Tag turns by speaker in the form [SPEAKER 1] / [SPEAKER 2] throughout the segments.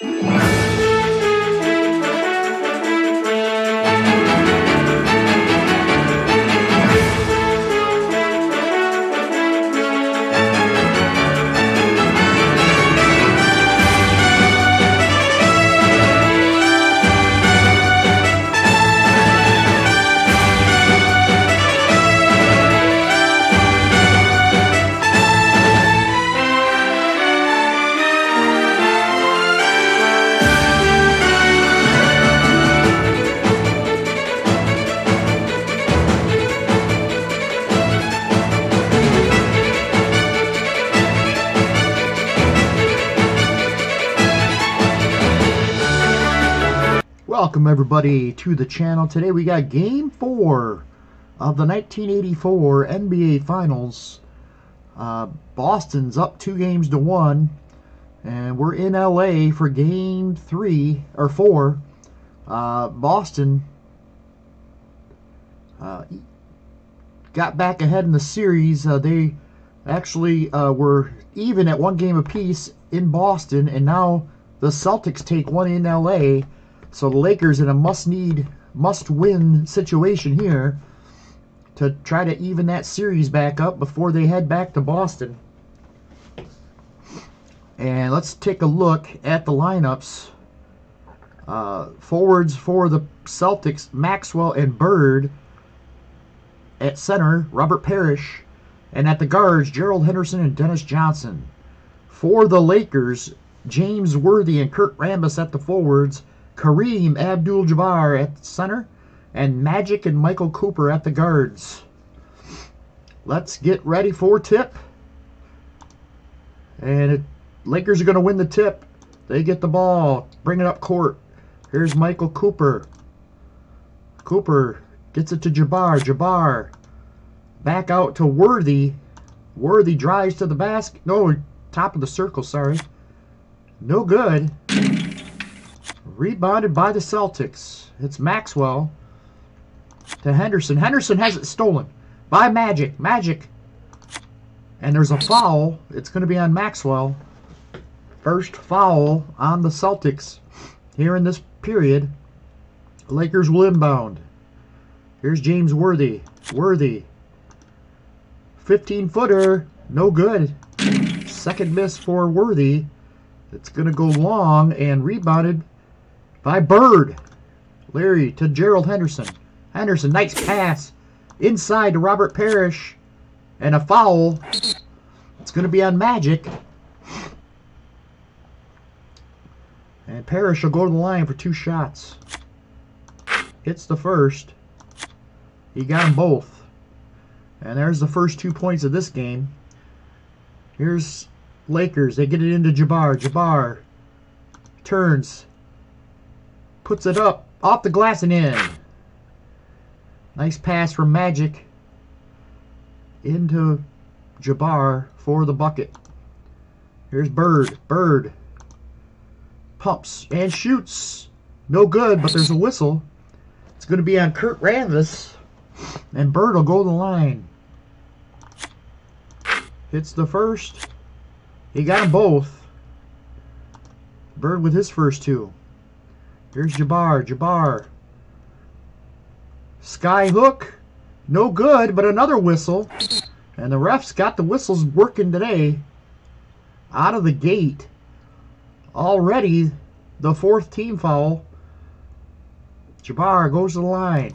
[SPEAKER 1] Bye. Everybody to the channel. Today we got game four of the 1984 NBA Finals. Uh, Boston's up two games to one, and we're in LA for game three or four. Uh, Boston uh, got back ahead in the series. Uh, they actually uh, were even at one game apiece in Boston, and now the Celtics take one in LA. So the Lakers in a must-need, must-win situation here to try to even that series back up before they head back to Boston. And let's take a look at the lineups. Uh, forwards for the Celtics, Maxwell and Bird. At center, Robert Parish. And at the guards, Gerald Henderson and Dennis Johnson. For the Lakers, James Worthy and Kurt Rambis at the forwards. Kareem Abdul-Jabbar at center, and Magic and Michael Cooper at the guards. Let's get ready for tip. And it, Lakers are going to win the tip. They get the ball. Bring it up court. Here's Michael Cooper. Cooper gets it to Jabbar. Jabbar back out to Worthy. Worthy drives to the basket. No, top of the circle, sorry. No good. Rebounded by the Celtics. It's Maxwell to Henderson. Henderson has it stolen by Magic. Magic. And there's a foul. It's going to be on Maxwell. First foul on the Celtics here in this period. Lakers will inbound. Here's James Worthy. Worthy. 15 footer. No good. Second miss for Worthy. It's going to go long and rebounded by Bird. Larry to Gerald Henderson. Henderson, nice pass. Inside to Robert Parish. And a foul. It's going to be on Magic. And Parish will go to the line for two shots. Hits the first. He got them both. And there's the first two points of this game. Here's Lakers. They get it into Jabbar. Jabbar turns puts it up off the glass and in. Nice pass from Magic into Jabbar for the bucket. Here's Bird. Bird pumps and shoots. No good, but there's a whistle. It's going to be on Kurt Rambis. And Bird will go the line. Hits the first. He got them both. Bird with his first two. Here's Jabbar. Jabbar. Skyhook. No good, but another whistle. And the refs got the whistles working today. Out of the gate. Already the fourth team foul. Jabbar goes to the line.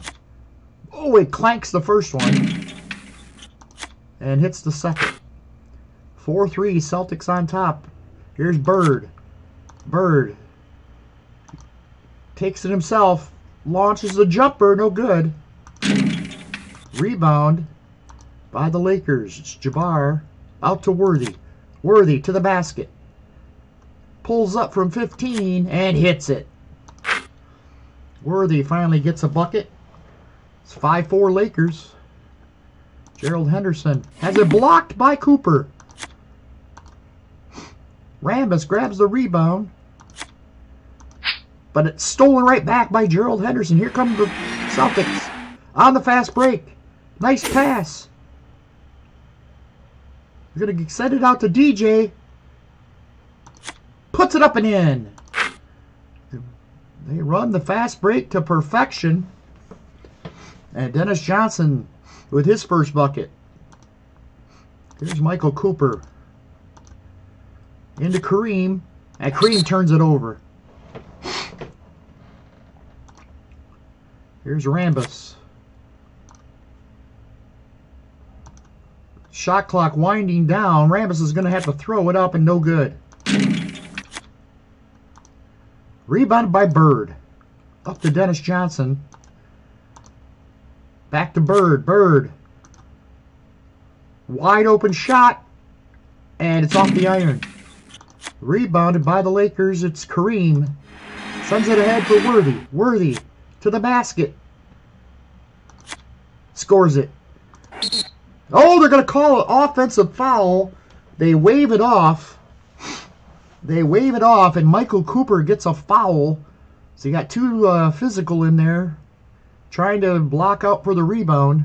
[SPEAKER 1] Oh, it clanks the first one. And hits the second. 4-3, Celtics on top. Here's Bird. Bird Takes it himself. Launches the jumper. No good. Rebound by the Lakers. It's Jabbar. Out to Worthy. Worthy to the basket. Pulls up from 15 and hits it. Worthy finally gets a bucket. It's 5-4 Lakers. Gerald Henderson has it blocked by Cooper. Rambis grabs the rebound. But it's stolen right back by Gerald Henderson. Here come the Celtics on the fast break. Nice pass. We're going to send it out to DJ. Puts it up and in. They run the fast break to perfection. And Dennis Johnson with his first bucket. Here's Michael Cooper. Into Kareem. And Kareem turns it over. Here's Rambis. Shot clock winding down. Rambis is going to have to throw it up and no good. Rebounded by Bird. Up to Dennis Johnson. Back to Bird. Bird. Wide open shot. And it's off the iron. Rebounded by the Lakers. It's Kareem. Sends it ahead for Worthy. Worthy to the basket. Scores it. Oh, they're going to call an offensive foul. They wave it off. They wave it off, and Michael Cooper gets a foul. So you got two uh, physical in there trying to block out for the rebound.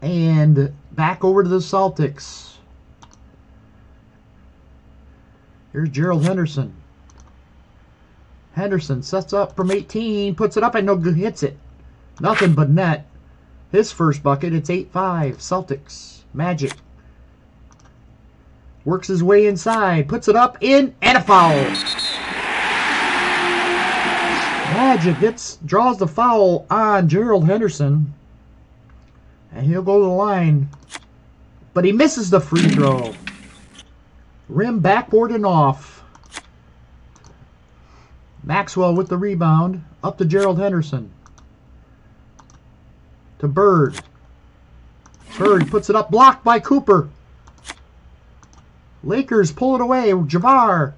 [SPEAKER 1] And back over to the Celtics. Here's Gerald Henderson. Henderson sets up from 18, puts it up, and no good hits it. Nothing but net. His first bucket, it's 8-5. Celtics. Magic. Works his way inside, puts it up, in, and a foul. Magic gets draws the foul on Gerald Henderson. And he'll go to the line. But he misses the free throw. Rim backboard and off. Maxwell with the rebound. Up to Gerald Henderson. To Bird. Bird puts it up. Blocked by Cooper. Lakers pull it away. Jabbar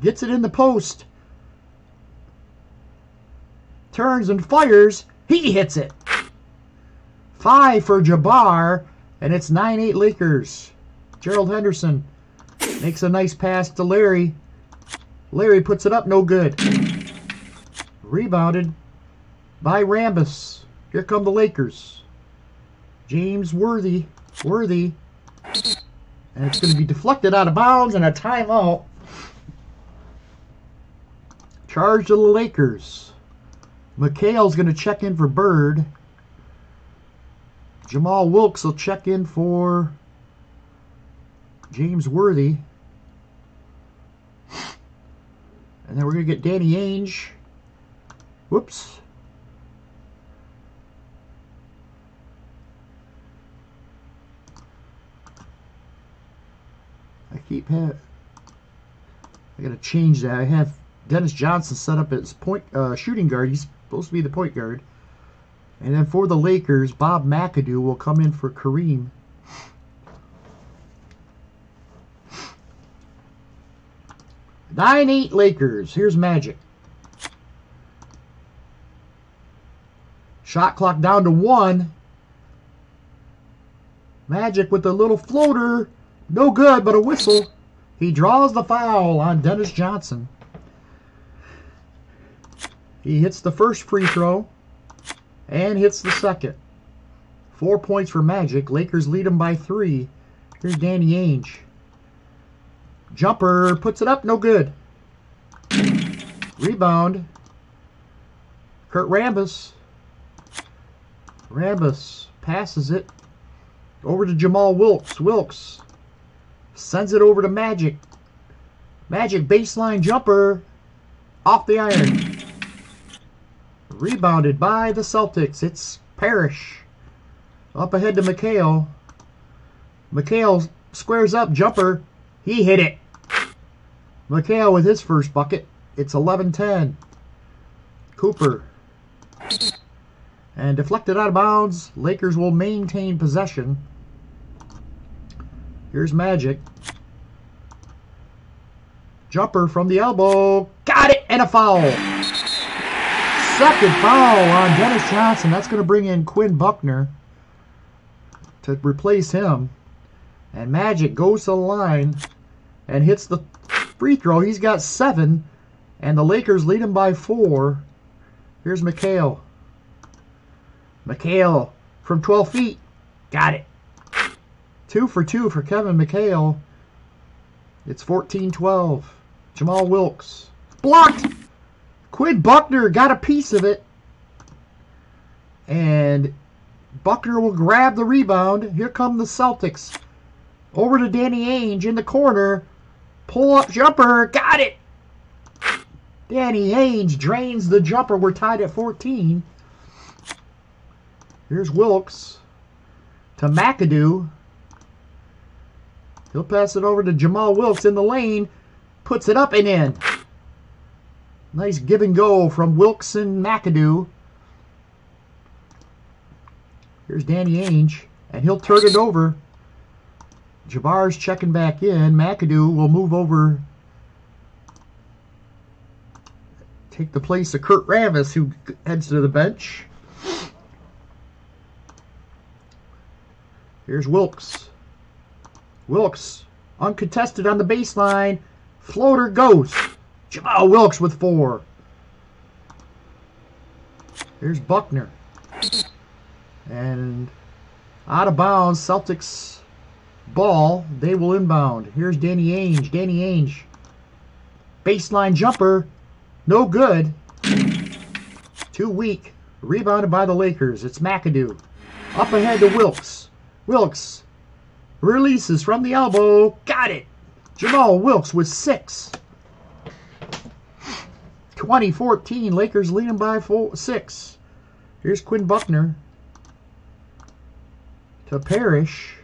[SPEAKER 1] gets it in the post. Turns and fires. He hits it. Five for Jabbar. And it's 9-8 Lakers. Gerald Henderson makes a nice pass to Larry. Larry puts it up. No good. Rebounded by Rambis. Here come the Lakers. James Worthy. Worthy. And it's going to be deflected out of bounds and a timeout. Charge to the Lakers. McHale's going to check in for Bird. Jamal Wilkes will check in for James Worthy. And then we're going to get Danny Ainge. Whoops. I keep have. I gotta change that. I have Dennis Johnson set up as point uh, shooting guard. He's supposed to be the point guard. And then for the Lakers, Bob McAdoo will come in for Kareem. Nine eight Lakers. Here's Magic. Shot clock down to one. Magic with a little floater. No good, but a whistle. He draws the foul on Dennis Johnson. He hits the first free throw and hits the second. Four points for Magic. Lakers lead them by three. Here's Danny Ainge. Jumper puts it up, no good. Rebound. Kurt Rambis. Rambis passes it over to Jamal Wilkes. Wilkes sends it over to Magic. Magic baseline jumper off the iron. Rebounded by the Celtics. It's Parish. Up ahead to McHale. McHale squares up jumper. He hit it. McHale with his first bucket. It's 11-10. Cooper. And deflected out of bounds. Lakers will maintain possession. Here's Magic. Jumper from the elbow. Got it! And a foul. Second foul on Dennis Johnson. That's going to bring in Quinn Buckner to replace him. And Magic goes to the line and hits the free throw. He's got seven. And the Lakers lead him by four. Here's McHale. McHale from 12 feet. Got it. Two for two for Kevin McHale. It's 14-12. Jamal Wilkes. Blocked! Quinn Buckner got a piece of it. And Buckner will grab the rebound. Here come the Celtics. Over to Danny Ainge in the corner. Pull up jumper. Got it! Danny Ainge drains the jumper. We're tied at 14. Here's Wilkes to McAdoo. He'll pass it over to Jamal Wilkes in the lane. Puts it up and in. Nice give and go from Wilkes and McAdoo. Here's Danny Ainge, and he'll turn it over. Jabbar's checking back in. McAdoo will move over. Take the place of Kurt Rambis, who heads to the bench. Here's Wilkes. Wilkes, uncontested on the baseline. Floater goes. Jamal Wilkes with four. Here's Buckner. And out of bounds, Celtics ball. They will inbound. Here's Danny Ainge. Danny Ainge. Baseline jumper. No good. Too weak. Rebounded by the Lakers. It's McAdoo. Up ahead to Wilkes. Wilkes releases from the elbow. Got it. Jamal Wilkes with six. 2014, Lakers leading by four, six. Here's Quinn Buckner to Parish.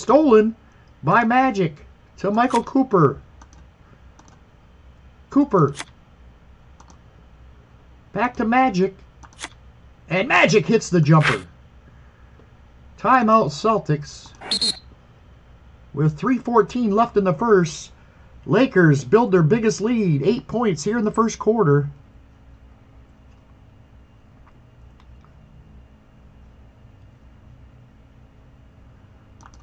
[SPEAKER 1] Stolen by Magic to Michael Cooper. Cooper. Back to Magic. And Magic hits the jumper. Timeout Celtics. With 3.14 left in the first, Lakers build their biggest lead, eight points here in the first quarter.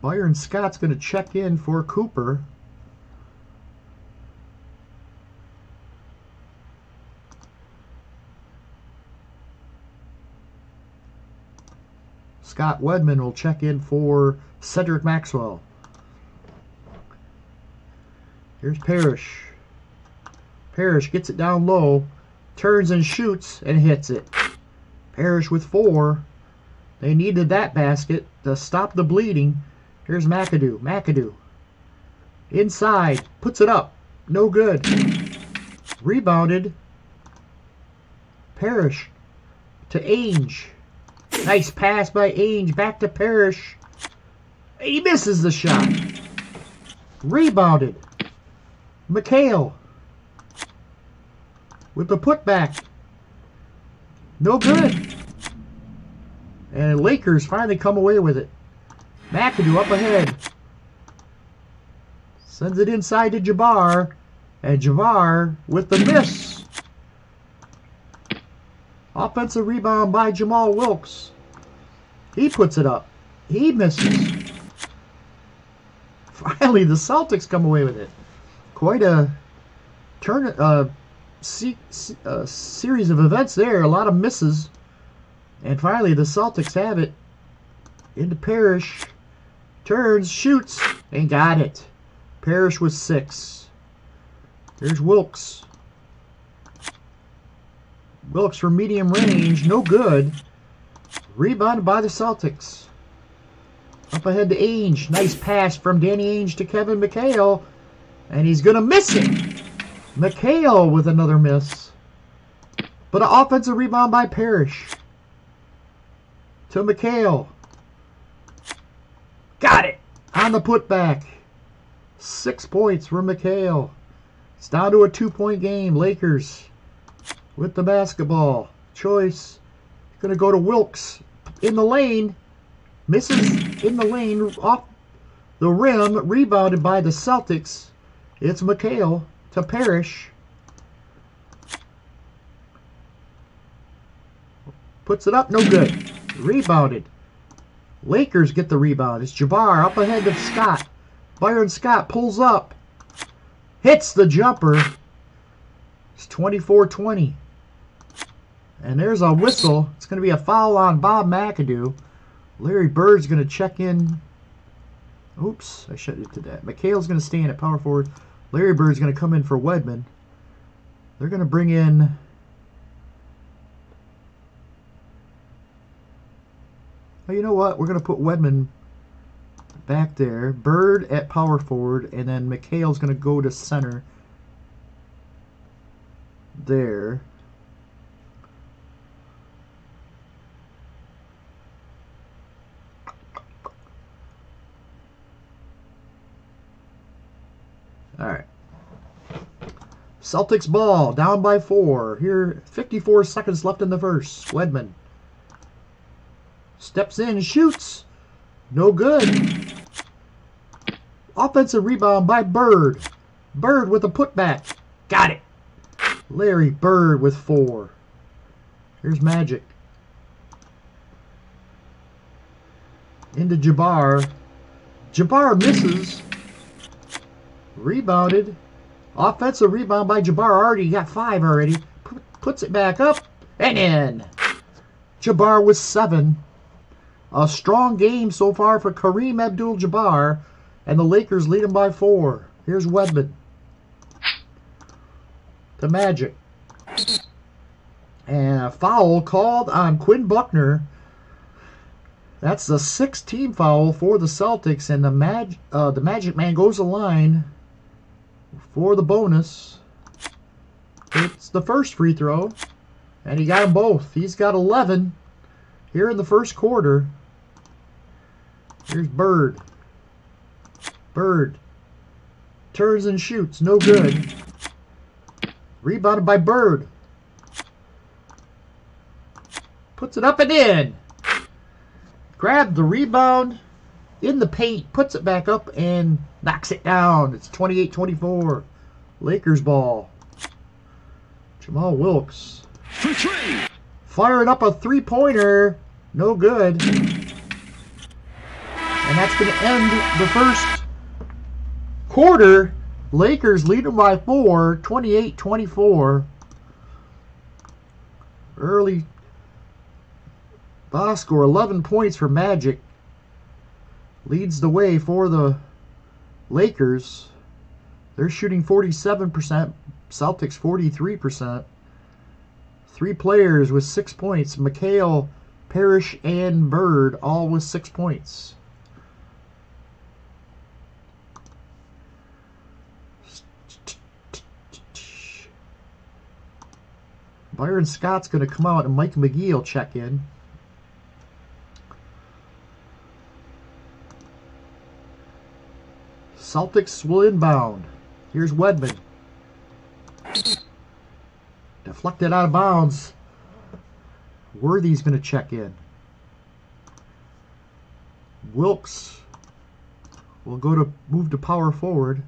[SPEAKER 1] Byron Scott's going to check in for Cooper. Scott Wedman will check in for Cedric Maxwell. Here's Parish. Parish gets it down low, turns and shoots, and hits it. Parish with four. They needed that basket to stop the bleeding. Here's McAdoo. McAdoo. Inside. Puts it up. No good. Rebounded. Parish to Ainge. Nice pass by Ainge. Back to Parish. He misses the shot. Rebounded. McHale with the putback. No good. And Lakers finally come away with it. McAdoo up ahead. Sends it inside to Jabbar. And Jabbar with the miss. Offensive rebound by Jamal Wilkes. He puts it up. He misses. Finally, the Celtics come away with it quite a turn uh, a series of events there. A lot of misses, and finally the Celtics have it. Into Parish, turns, shoots, and got it. Parish with six. There's Wilkes. Wilkes from medium range, no good. Rebounded by the Celtics. Up ahead to Ainge. Nice pass from Danny Ainge to Kevin McHale. And he's going to miss it. McHale with another miss. But an offensive rebound by Parish. To McHale. Got it. On the putback. Six points for McHale. It's down to a two-point game. Lakers with the basketball. Choice. Going to go to Wilkes in the lane. Misses in the lane off the rim. Rebounded by the Celtics. It's McHale to Parish. Puts it up, no good. Rebounded. Lakers get the rebound. It's Jabbar up ahead of Scott. Byron Scott pulls up. Hits the jumper. It's 24-20. And there's a whistle. It's going to be a foul on Bob McAdoo. Larry Bird's going to check in. Oops, I shut it to that. McHale's going to stand at power forward. Larry Bird's going to come in for Wedman. They're going to bring in You know what? We're going to put Wedman back there. Bird at power forward, and then McHale's going to go to center. There. All right. Celtics ball, down by four. Here, 54 seconds left in the first. Wedman. Steps in, shoots. No good. Offensive rebound by Bird. Bird with a putback. Got it. Larry Bird with four. Here's Magic. Into Jabbar. Jabbar misses. Rebounded. Offensive rebound by Jabbar already got five already. P puts it back up and in. Jabbar with seven. A strong game so far for Kareem Abdul-Jabbar, and the Lakers lead them by four. Here's Wedman. The Magic. And a foul called on Quinn Buckner. That's the sixth team foul for the Celtics, and the Mag uh, the Magic Man goes the line for the bonus. It's the first free throw, and he got them both. He's got 11 here in the first quarter. Here's Bird. Bird. Turns and shoots. No good. Rebounded by Bird. Puts it up and in. Grabbed the rebound in the paint. Puts it back up and knocks it down. It's 28-24. Lakers ball. Jamal Wilkes. Firing up a three-pointer. No good. And that's going to end the first quarter. Lakers lead them by four, 28-24. Early box score, 11 points for Magic. Leads the way for the Lakers. They're shooting 47%, Celtics 43%. Three players with six points. McHale, Parish, and Bird all with six points. Byron Scott's going to come out and Mike McGee will check in. Celtics will inbound. Here's Wedman. Deflected out of bounds. Worthy's going to check in. Wilkes will go to move to power forward.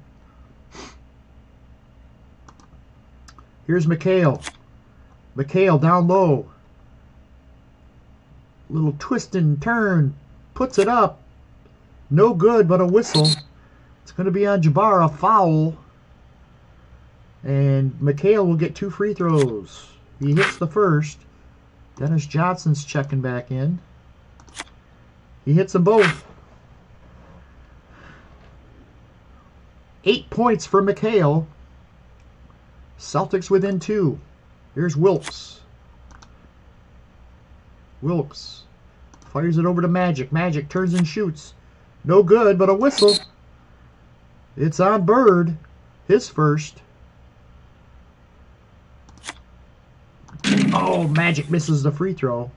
[SPEAKER 1] Here's McHale. McHale down low. Little twist and turn. Puts it up. No good, but a whistle. It's going to be on Jabbar, a foul. And McHale will get two free throws. He hits the first. Dennis Johnson's checking back in. He hits them both. Eight points for McHale. Celtics within two. Here's Wilkes. Wilkes fires it over to Magic. Magic turns and shoots. No good, but a whistle. It's on Bird. His first. Oh, Magic misses the free throw.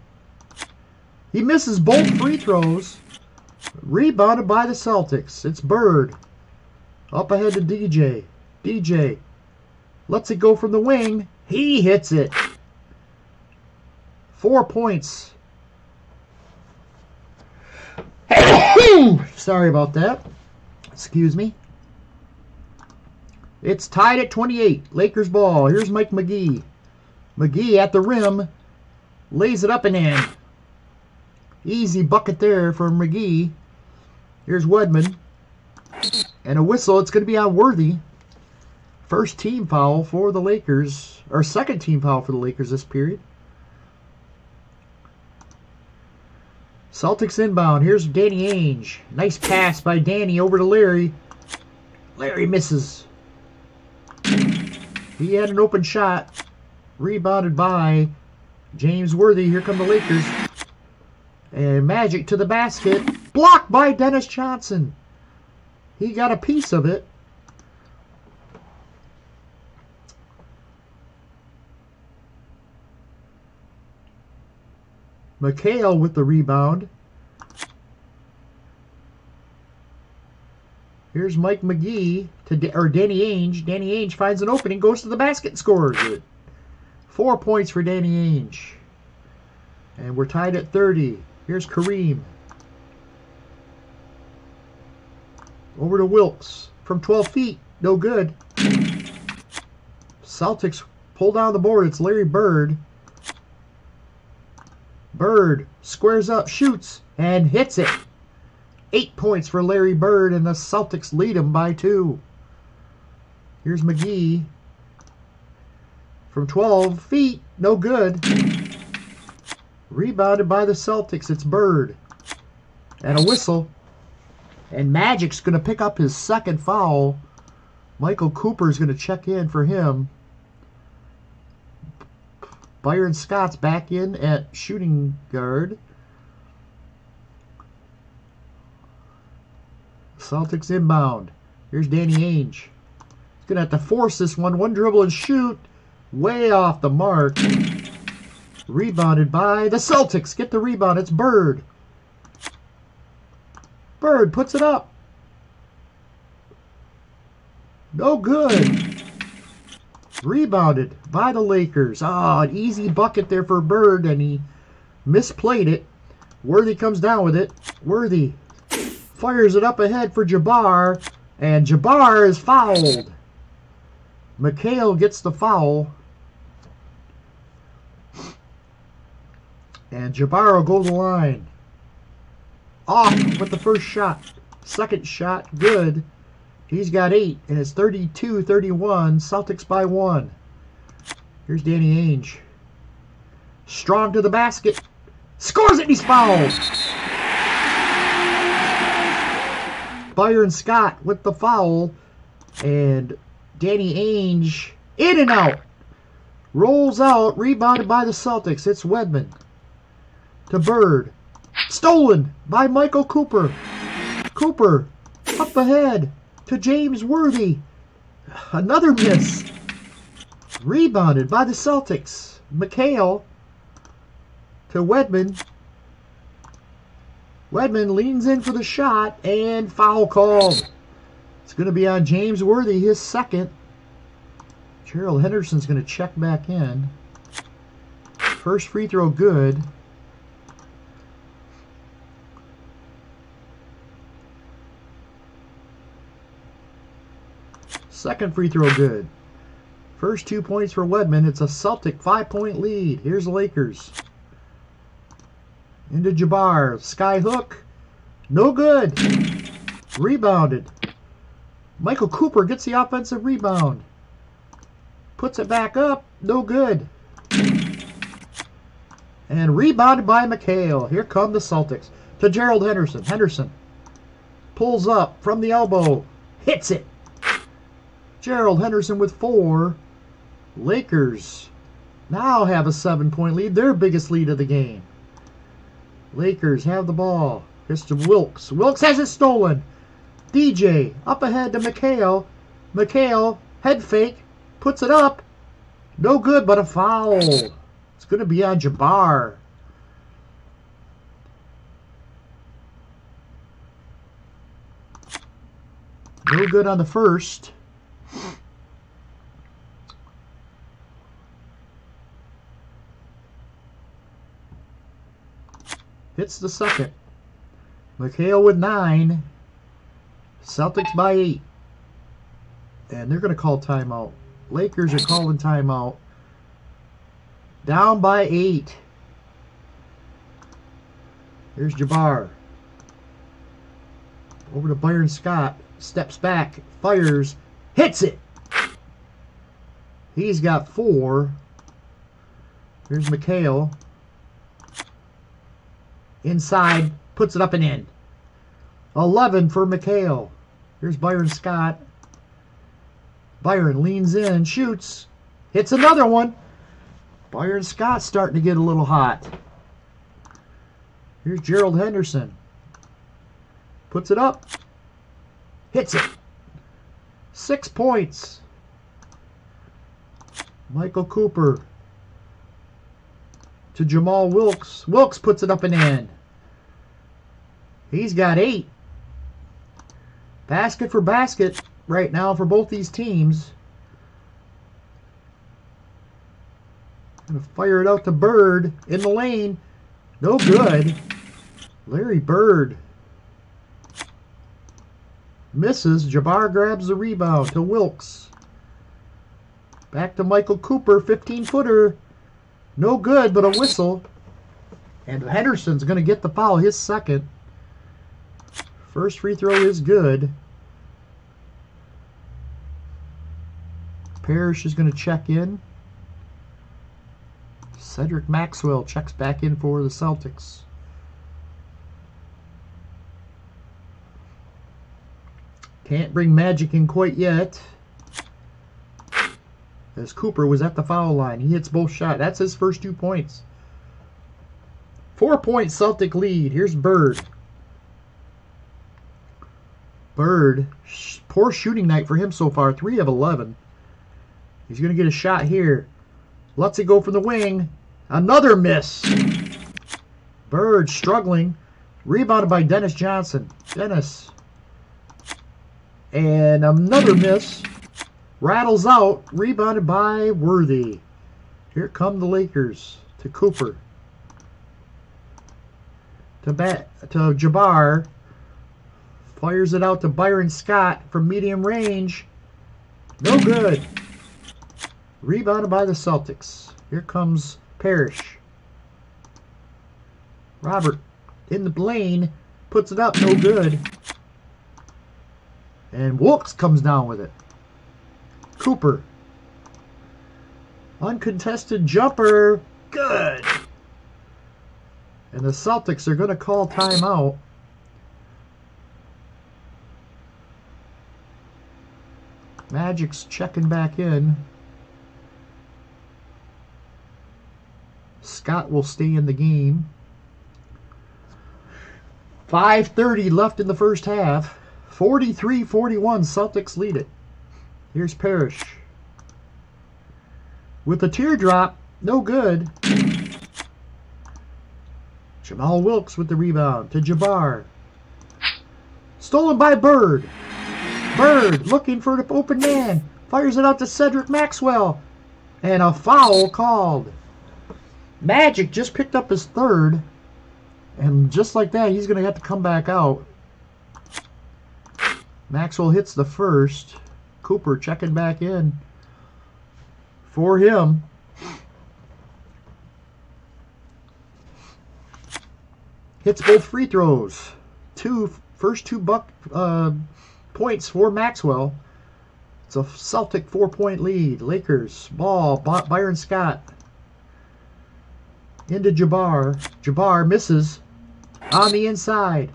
[SPEAKER 1] He misses both free throws. Rebounded by the Celtics. It's Bird. Up ahead to DJ. DJ lets it go from the wing. He hits it. Four points. Sorry about that. Excuse me. It's tied at 28. Lakers ball. Here's Mike McGee. McGee at the rim. Lays it up and in. Easy bucket there from McGee. Here's Wedman. And a whistle. It's going to be on Worthy. First team foul for the Lakers, or second team foul for the Lakers this period. Celtics inbound. Here's Danny Ainge. Nice pass by Danny over to Larry. Larry misses. He had an open shot. Rebounded by James Worthy. Here come the Lakers. And Magic to the basket. Blocked by Dennis Johnson. He got a piece of it. McHale with the rebound. Here's Mike McGee to or Danny Ainge. Danny Ainge finds an opening, goes to the basket, scores it. Four points for Danny Ainge. And we're tied at 30. Here's Kareem. Over to Wilkes from 12 feet. No good. Celtics pull down the board. It's Larry Bird. Bird squares up, shoots, and hits it. Eight points for Larry Bird, and the Celtics lead him by two. Here's McGee. From 12 feet, no good. Rebounded by the Celtics, it's Bird. And a whistle. And Magic's going to pick up his second foul. Michael Cooper's going to check in for him. Byron Scott's back in at shooting guard. Celtics inbound. Here's Danny Ainge. He's going to have to force this one. One dribble and shoot. Way off the mark. Rebounded by the Celtics. Get the rebound. It's Bird. Bird puts it up. No good. Rebounded by the Lakers. Ah, oh, an easy bucket there for Bird, and he misplayed it. Worthy comes down with it. Worthy fires it up ahead for Jabbar, and Jabbar is fouled. McHale gets the foul. And Jabbar will go to the line. Off with the first shot. Second shot, good. He's got eight, and it's 32-31. Celtics by one. Here's Danny Ainge. Strong to the basket. Scores it, he's fouled. Byron Scott with the foul. And Danny Ainge in and out. Rolls out, rebounded by the Celtics. It's Wedman. To Bird. Stolen by Michael Cooper. Cooper up ahead to James Worthy. Another miss. Rebounded by the Celtics. McHale to Wedman. Wedman leans in for the shot and foul called. It's going to be on James Worthy, his second. Gerald Henderson's going to check back in. First free throw good. Second free throw good. First two points for Wedman. It's a Celtic five-point lead. Here's the Lakers. Into Jabbar. Sky hook. No good. Rebounded. Michael Cooper gets the offensive rebound. Puts it back up. No good. And rebounded by McHale. Here come the Celtics. To Gerald Henderson. Henderson pulls up from the elbow. Hits it. Gerald Henderson with four. Lakers now have a seven-point lead. Their biggest lead of the game. Lakers have the ball. To Wilkes. Wilkes has it stolen. DJ up ahead to McHale. McHale, head fake, puts it up. No good, but a foul. It's going to be on Jabbar. No good on the first. Hits the second. McHale with nine. Celtics by eight. And they're going to call timeout. Lakers are calling timeout. Down by eight. Here's Jabbar. Over to Byron Scott. Steps back. Fires. Hits it. He's got four. Here's McHale. Inside, puts it up and in. 11 for McHale. Here's Byron Scott. Byron leans in, shoots, hits another one. Byron Scott starting to get a little hot. Here's Gerald Henderson. Puts it up. Hits it. Six points. Michael Cooper to Jamal Wilkes. Wilkes puts it up and in. He's got eight. Basket for basket right now for both these teams. Gonna fire it out to Bird in the lane. No good. Larry Bird misses. Jabbar grabs the rebound to Wilkes. Back to Michael Cooper, 15 footer. No good, but a whistle. And Henderson's going to get the foul, his second. First free throw is good. Parish is going to check in. Cedric Maxwell checks back in for the Celtics. Can't bring Magic in quite yet. As Cooper was at the foul line. He hits both shots. That's his first two points. Four point Celtic lead. Here's Bird. Bird. Poor shooting night for him so far. 3 of 11. He's going to get a shot here. Lets it go from the wing. Another miss. Bird struggling. Rebounded by Dennis Johnson. Dennis. And another miss. Rattles out. Rebounded by Worthy. Here come the Lakers. To Cooper. To, bat, to Jabbar. Fires it out to Byron Scott from medium range. No good. Rebounded by the Celtics. Here comes Parish. Robert in the lane. Puts it up. No good. And Wilkes comes down with it. Cooper. Uncontested jumper. Good. And the Celtics are going to call timeout. Magic's checking back in. Scott will stay in the game. 5.30 left in the first half. 43 41, Celtics lead it. Here's Parish. With a teardrop, no good. Jamal Wilkes with the rebound to Jabbar. Stolen by Bird. Bird looking for an open man. Fires it out to Cedric Maxwell. And a foul called. Magic just picked up his third. And just like that, he's going to have to come back out. Maxwell hits the first. Cooper checking back in for him. Hits both free throws. Two first two buck uh, points for Maxwell. It's a Celtic four-point lead. Lakers ball. Byron Scott into Jabbar. Jabbar misses on the inside.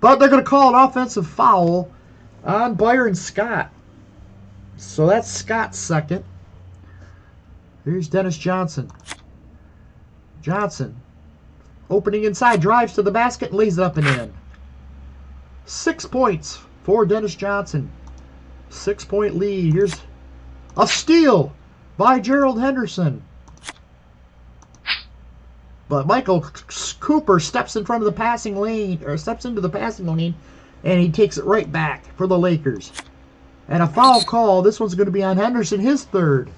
[SPEAKER 1] But they're going to call an offensive foul on Byron Scott. So that's Scott's second. Here's Dennis Johnson. Johnson opening inside, drives to the basket, lays it up and in. Six points for Dennis Johnson. Six point lead. Here's a steal by Gerald Henderson. But Michael Cooper steps in front of the passing lane, or steps into the passing lane, and he takes it right back for the Lakers. And a foul call. This one's going to be on Henderson, his third.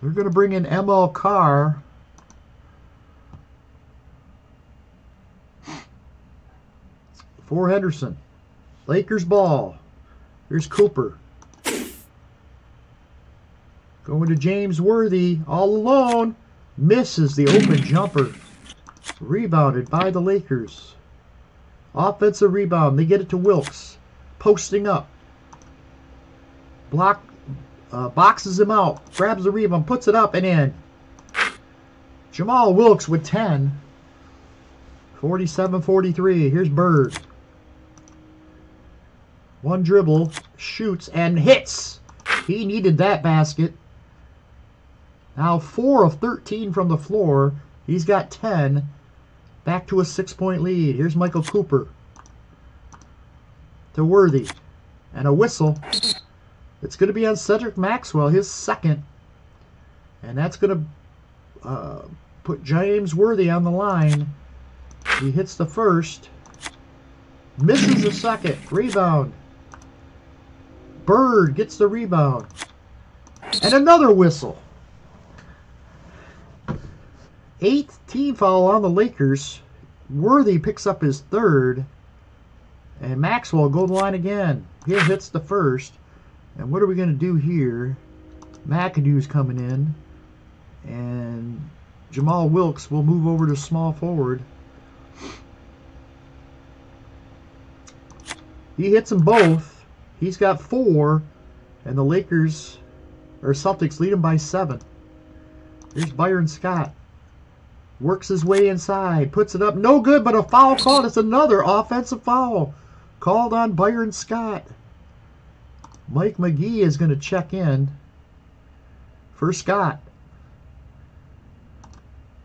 [SPEAKER 1] They're going to bring in ML Carr. For Henderson. Lakers ball. Here's Cooper. Going to James Worthy all alone. Misses the open jumper. Rebounded by the Lakers. Offensive rebound. They get it to Wilkes. Posting up. Block. Uh, boxes him out. Grabs the rebound. Puts it up and in. Jamal Wilkes with 10. 47-43. Here's Bird. One dribble, shoots, and hits. He needed that basket. Now 4 of 13 from the floor. He's got 10. Back to a six-point lead. Here's Michael Cooper. To Worthy. And a whistle. It's going to be on Cedric Maxwell, his second. And that's going to uh, put James Worthy on the line. He hits the first. Misses the second. Rebound. Bird gets the rebound. And another whistle. Eighth team foul on the Lakers. Worthy picks up his third. And Maxwell go to the line again. He hits the first. And what are we going to do here? McAdoo's coming in. And Jamal Wilkes will move over to small forward. He hits them both. He's got four. And the Lakers, or Celtics, lead him by seven. Here's Byron Scott. Works his way inside. Puts it up. No good, but a foul called. It's another offensive foul. Called on Byron Scott. Mike McGee is going to check in for Scott.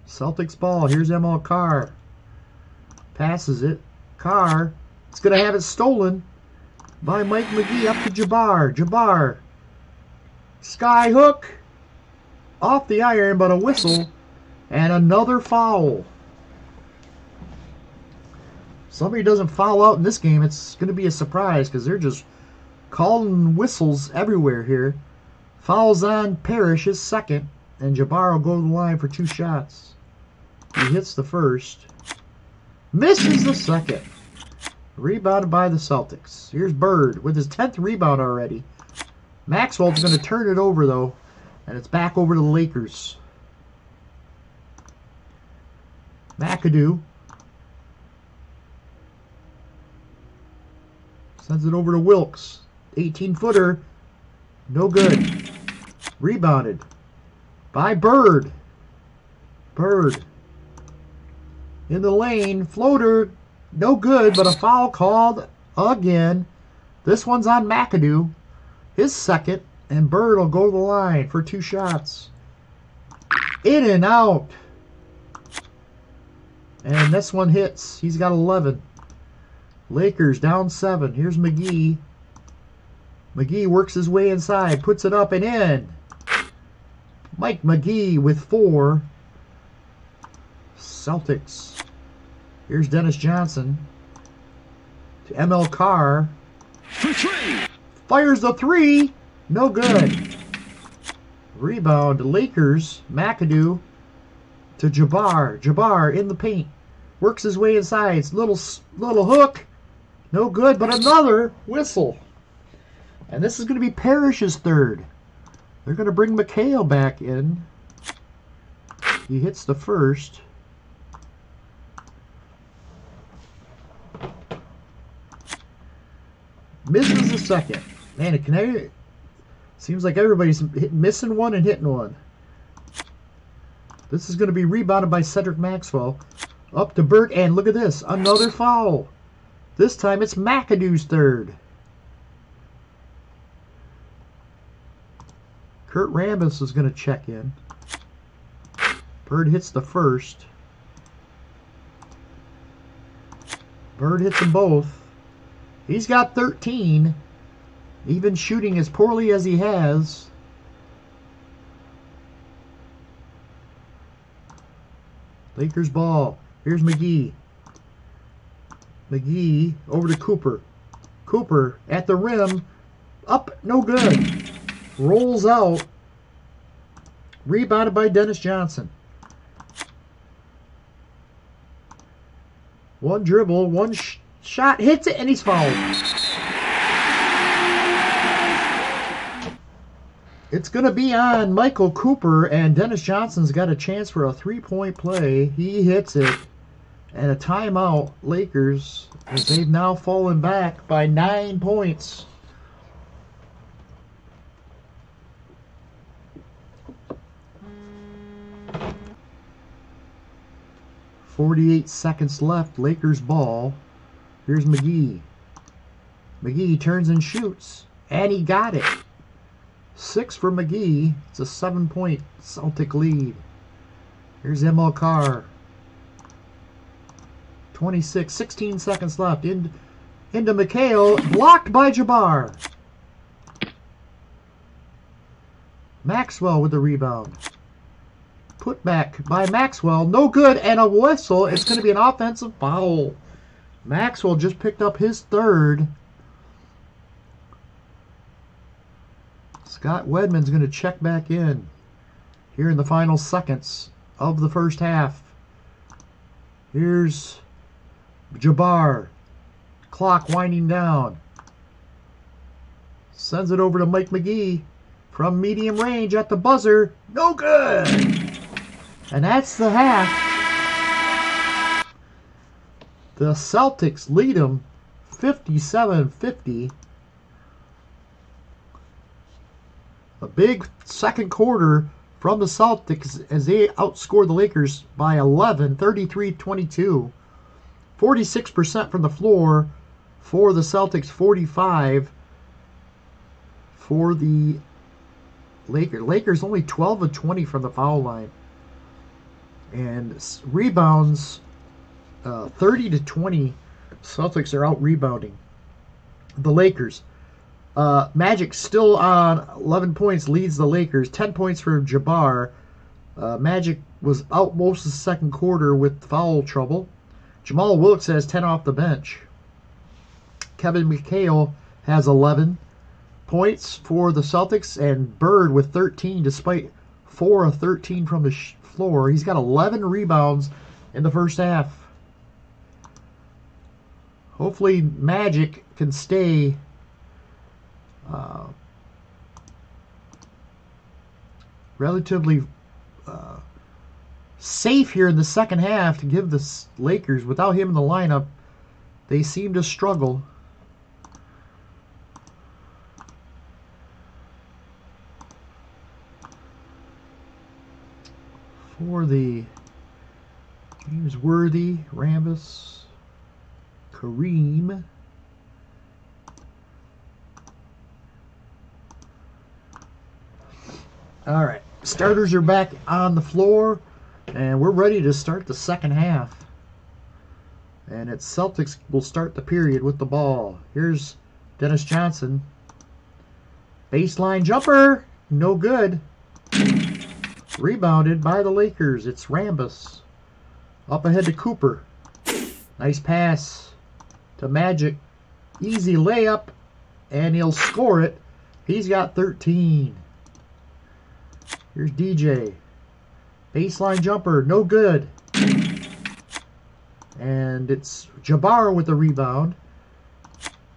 [SPEAKER 1] Celtics ball. Here's ML Carr. Passes it. Carr. It's going to have it stolen by Mike McGee up to Jabbar. Jabbar. Sky hook. Off the iron, but a whistle. And another foul. Somebody doesn't foul out in this game, it's going to be a surprise because they're just calling whistles everywhere here. Fouls on Parish, his second, and Jabbar will go to the line for two shots. He hits the first. Misses the second. Rebounded by the Celtics. Here's Bird with his 10th rebound already. Maxwell's going to turn it over, though, and it's back over to the Lakers. McAdoo sends it over to Wilkes. 18 footer. No good. Rebounded by Bird. Bird in the lane. Floater. No good, but a foul called again. This one's on McAdoo. His second. And Bird will go to the line for two shots. In and out. And this one hits. He's got 11. Lakers down 7. Here's McGee. McGee works his way inside. Puts it up and in. Mike McGee with 4. Celtics. Here's Dennis Johnson. To ML Carr. Fires the 3. No good. Rebound. Lakers. McAdoo to Jabbar. Jabbar in the paint. Works his way inside. Little little hook. No good, but another whistle. And this is going to be Parish's third. They're going to bring McHale back in. He hits the first. Misses the second. Man, it can seems like everybody's hit, missing one and hitting one. This is going to be rebounded by Cedric Maxwell. Up to Bird, and look at this. Another foul. This time it's McAdoo's third. Kurt Rambis is going to check in. Bird hits the first. Bird hits them both. He's got 13. Even shooting as poorly as he has. Lakers ball. Here's McGee. McGee over to Cooper. Cooper at the rim. Up, no good. Rolls out. Rebounded by Dennis Johnson. One dribble, one sh shot, hits it, and he's fouled. It's going to be on Michael Cooper, and Dennis Johnson's got a chance for a three-point play. He hits it, and a timeout, Lakers, as they've now fallen back by nine points. Forty-eight seconds left. Lakers ball. Here's McGee. McGee turns and shoots, and he got it. Six for McGee. It's a seven-point Celtic lead. Here's ML Carr. 26, 16 seconds left. In, into McHale, blocked by Jabbar. Maxwell with the rebound. Put back by Maxwell. No good. And a whistle. It's going to be an offensive foul. Maxwell just picked up his third. Scott Wedman's going to check back in here in the final seconds of the first half. Here's Jabbar. Clock winding down. Sends it over to Mike McGee from medium range at the buzzer. No good. And that's the half. The Celtics lead them 57-50. A big second quarter from the Celtics as they outscore the Lakers by 11, 33-22. 46% from the floor for the Celtics, 45 for the Lakers. Lakers only 12 of 20 from the foul line. And rebounds uh, 30 to 20. Celtics are out rebounding the Lakers. Uh, Magic still on 11 points, leads the Lakers. 10 points for Jabbar. Uh, Magic was out most of the second quarter with foul trouble. Jamal Wilkes has 10 off the bench. Kevin McHale has 11 points for the Celtics, and Bird with 13, despite 4 of 13 from the floor. He's got 11 rebounds in the first half. Hopefully, Magic can stay uh, relatively uh, safe here in the second half to give the Lakers, without him in the lineup, they seem to struggle. For the James Worthy, Rambis, Kareem, All right, starters are back on the floor, and we're ready to start the second half. And it's Celtics will start the period with the ball. Here's Dennis Johnson. Baseline jumper, no good. Rebounded by the Lakers. It's Rambis. Up ahead to Cooper. Nice pass to Magic. Easy layup, and he'll score it. He's got 13. Here's DJ. Baseline jumper, no good. And it's Jabbar with the rebound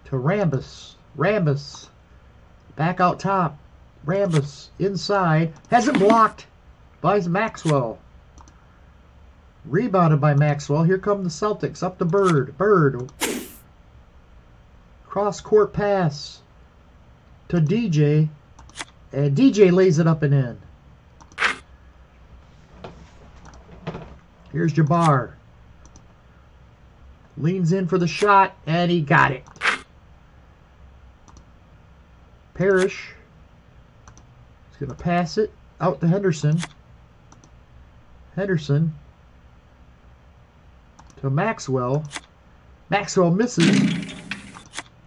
[SPEAKER 1] to Rambis. Rambis back out top. Rambis inside. Has it blocked by Maxwell. Rebounded by Maxwell. Here come the Celtics. Up to Bird. Bird. Cross court pass to DJ. And DJ lays it up and in. Here's Jabbar. Leans in for the shot, and he got it. Parish is going to pass it out to Henderson. Henderson to Maxwell. Maxwell misses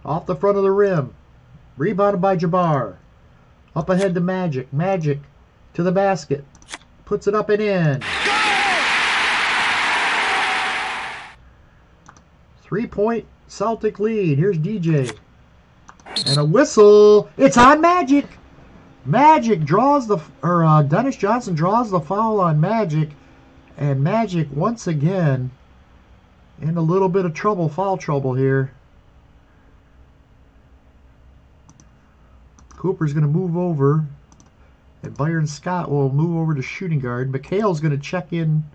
[SPEAKER 1] off the front of the rim. Rebounded by Jabbar. Up ahead to Magic. Magic to the basket. Puts it up and in. Three-point Celtic lead. Here's DJ. And a whistle. It's on Magic. Magic draws the, or uh, Dennis Johnson draws the foul on Magic. And Magic, once again, in a little bit of trouble, foul trouble here. Cooper's going to move over. And Byron Scott will move over to shooting guard. McHale's going to check in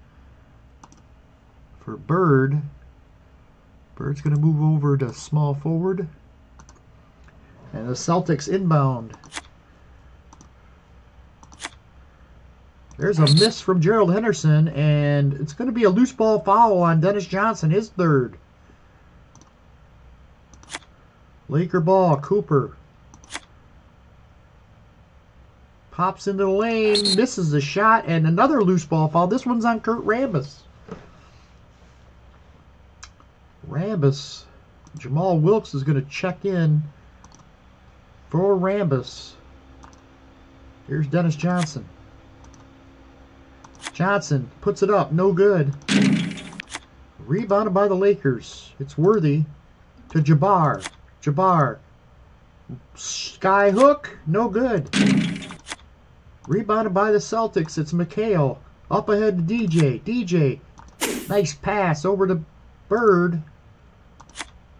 [SPEAKER 1] for Bird. Bird's going to move over to small forward. And the Celtics inbound. There's a miss from Gerald Henderson, and it's going to be a loose ball foul on Dennis Johnson, his third. Laker ball, Cooper. Pops into the lane, misses the shot, and another loose ball foul. This one's on Kurt Rambis. Rambis. Jamal Wilkes is going to check in for Rambis. Here's Dennis Johnson. Johnson puts it up, no good. Rebounded by the Lakers. It's worthy to Jabbar. Jabbar. Sky hook, no good. Rebounded by the Celtics. It's McHale. Up ahead to DJ. DJ. Nice pass over to Bird.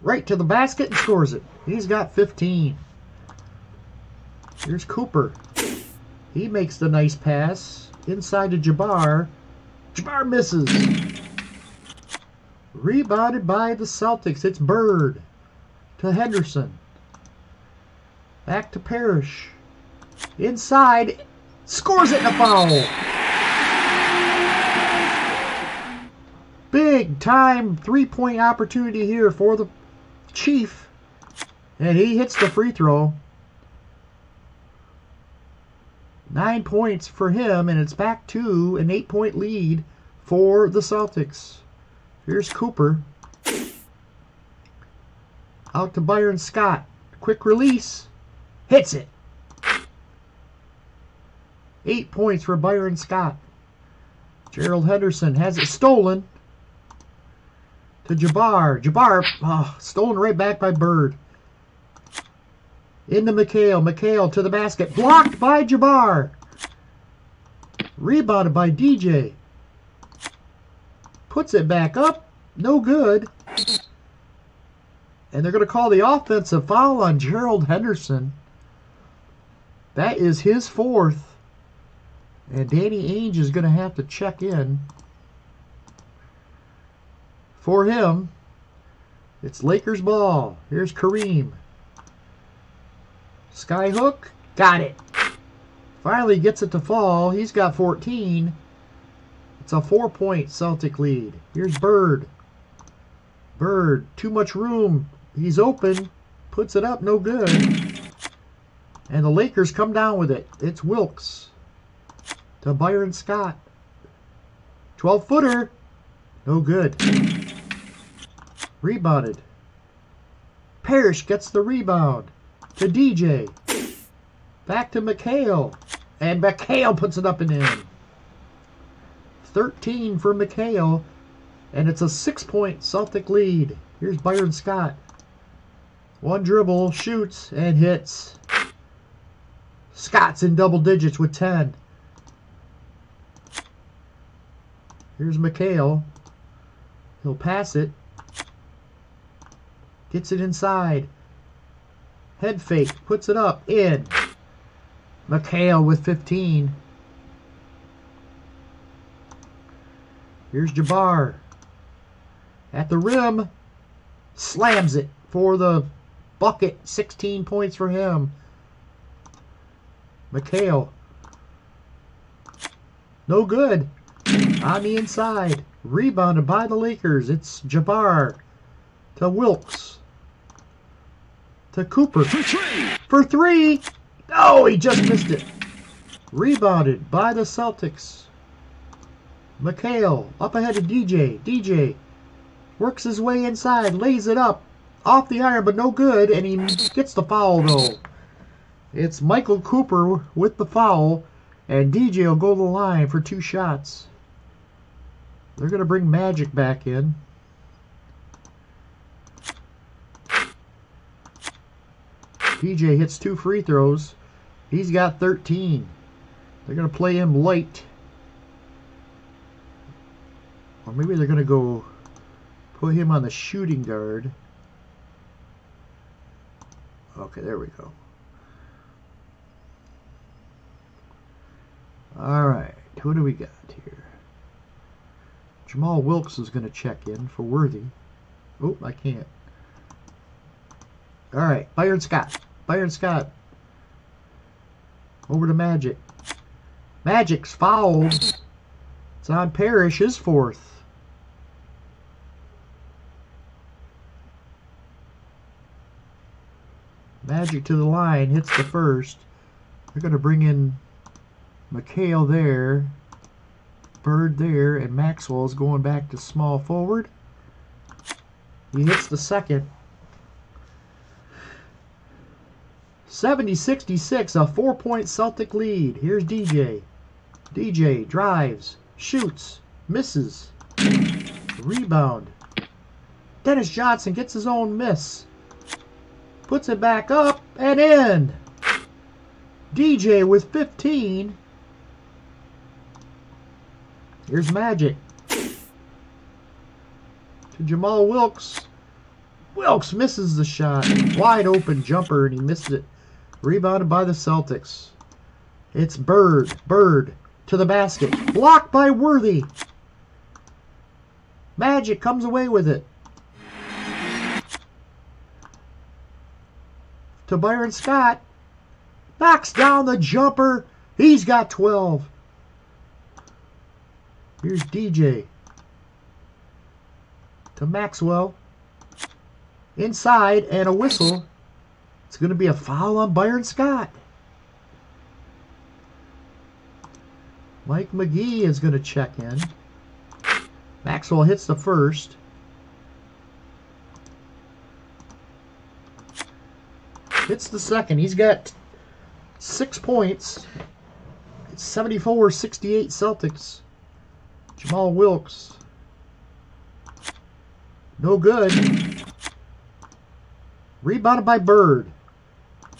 [SPEAKER 1] Right to the basket and scores it. He's got 15. Here's Cooper. He makes the nice pass. Inside to Jabbar. Jabbar misses. Rebounded by the Celtics. It's Bird. To Henderson. Back to Parish. Inside. Scores it in a foul. Big time three point opportunity here for the Chief. And he hits the free throw. Nine points for him, and it's back to an eight point lead for the Celtics. Here's Cooper. Out to Byron Scott. Quick release. Hits it. Eight points for Byron Scott. Gerald Henderson has it stolen to Jabbar. Jabbar oh, stolen right back by Bird. Into McHale. McHale to the basket. Blocked by Jabbar. Rebounded by DJ. Puts it back up. No good. And they're going to call the offensive foul on Gerald Henderson. That is his fourth. And Danny Ainge is going to have to check in. For him, it's Lakers ball. Here's Kareem. Skyhook. Got it. Finally gets it to fall. He's got 14. It's a four-point Celtic lead. Here's Bird. Bird. Too much room. He's open. Puts it up. No good. And the Lakers come down with it. It's Wilkes to Byron Scott. 12 footer. No good. Rebounded. Parish gets the rebound to DJ. Back to McHale. And McHale puts it up and in. 13 for McHale. And it's a six point Celtic lead. Here's Byron Scott. One dribble, shoots, and hits. Scott's in double digits with 10. Here's McHale. He'll pass it. Gets it inside. Head fake. Puts it up. In. McHale with 15. Here's Jabbar. At the rim. Slams it for the bucket. 16 points for him. McHale. No good on the inside. Rebounded by the Lakers. It's Jabbar to Wilkes to Cooper
[SPEAKER 2] For three.
[SPEAKER 1] for three. Oh, he just missed it. Rebounded by the Celtics. McHale up ahead of DJ. DJ works his way inside, lays it up off the iron, but no good, and he gets the foul though. It's Michael Cooper with the foul, and DJ will go to the line for two shots. They're going to bring Magic back in. DJ hits two free throws. He's got 13. They're going to play him light. Or maybe they're going to go put him on the shooting guard. Okay, there we go. All right, who do we got here? Jamal Wilkes is going to check in for Worthy. Oh, I can't. All right, Byron Scott. Byron Scott. Over to Magic. Magic's fouled. It's on Parish, his fourth. Magic to the line, hits the first. They're going to bring in McHale there, Bird there, and Maxwell's going back to small forward. He hits the second. 70-66, a four-point Celtic lead. Here's DJ. DJ drives, shoots, misses. Rebound. Dennis Johnson gets his own miss. Puts it back up and in. DJ with 15. Here's Magic. To Jamal Wilkes. Wilkes misses the shot. Wide open jumper and he missed it. Rebounded by the Celtics. It's Bird. Bird to the basket. Blocked by Worthy. Magic comes away with it. To Byron Scott. Knocks down the jumper. He's got 12. Here's DJ. To Maxwell. Inside and a whistle. It's going to be a foul on Byron Scott. Mike McGee is going to check in. Maxwell hits the first. Hits the second. He's got six points. It's 74-68 Celtics. Jamal Wilkes. No good. Rebounded by Bird.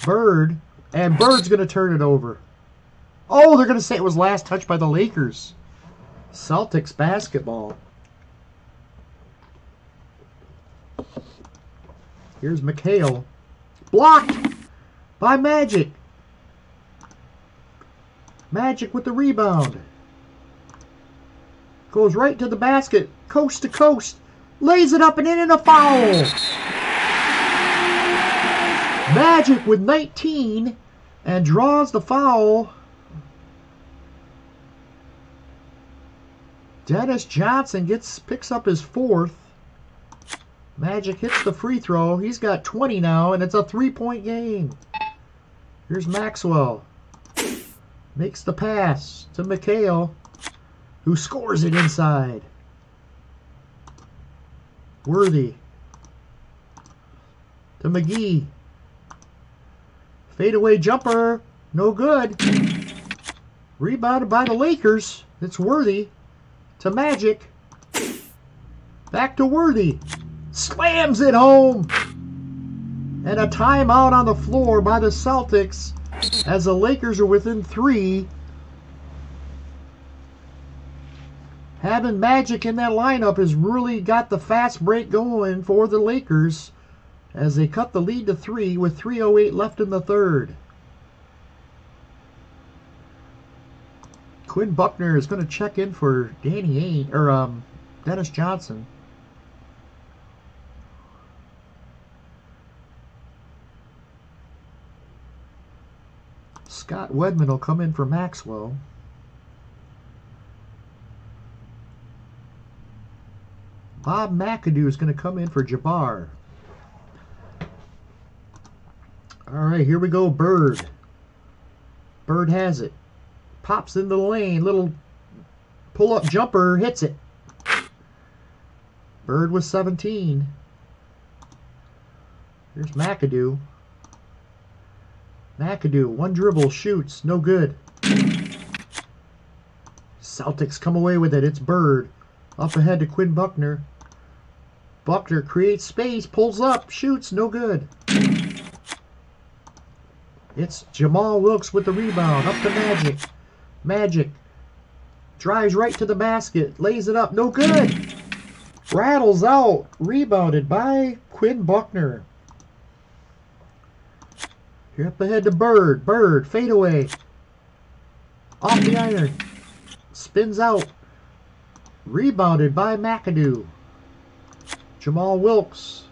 [SPEAKER 1] Bird. And Bird's going to turn it over. Oh, they're going to say it was last touched by the Lakers. Celtics basketball. Here's McHale. Blocked by Magic. Magic with the rebound. Goes right to the basket, coast to coast. Lays it up and in and a foul. Magic with 19 and draws the foul. Dennis Johnson gets picks up his fourth. Magic hits the free throw. He's got 20 now, and it's a three-point game. Here's Maxwell. Makes the pass to McHale, who scores it inside. Worthy. To McGee. Fadeaway jumper. No good. Rebounded by the Lakers. It's Worthy. To Magic. Back to Worthy slams it home. And a timeout on the floor by the Celtics as the Lakers are within three. Having Magic in that lineup has really got the fast break going for the Lakers as they cut the lead to three with 3.08 left in the third. Quinn Buckner is going to check in for Danny Ainge, or um, Dennis Johnson. Scott Wedman will come in for Maxwell. Bob McAdoo is going to come in for Jabbar. All right, here we go. Bird. Bird has it. Pops into the lane. Little pull-up jumper. Hits it. Bird was 17. Here's McAdoo. McAdoo, one dribble, shoots, no good. Celtics come away with it. It's Bird. Up ahead to Quinn Buckner. Buckner creates space, pulls up, shoots, no good. It's Jamal Wilkes with the rebound. Up to Magic. Magic drives right to the basket, lays it up, no good. Rattles out, rebounded by Quinn Buckner. You're up ahead to Bird. Bird, fade away. Off the iron. Spins out. Rebounded by McAdoo. Jamal Wilkes.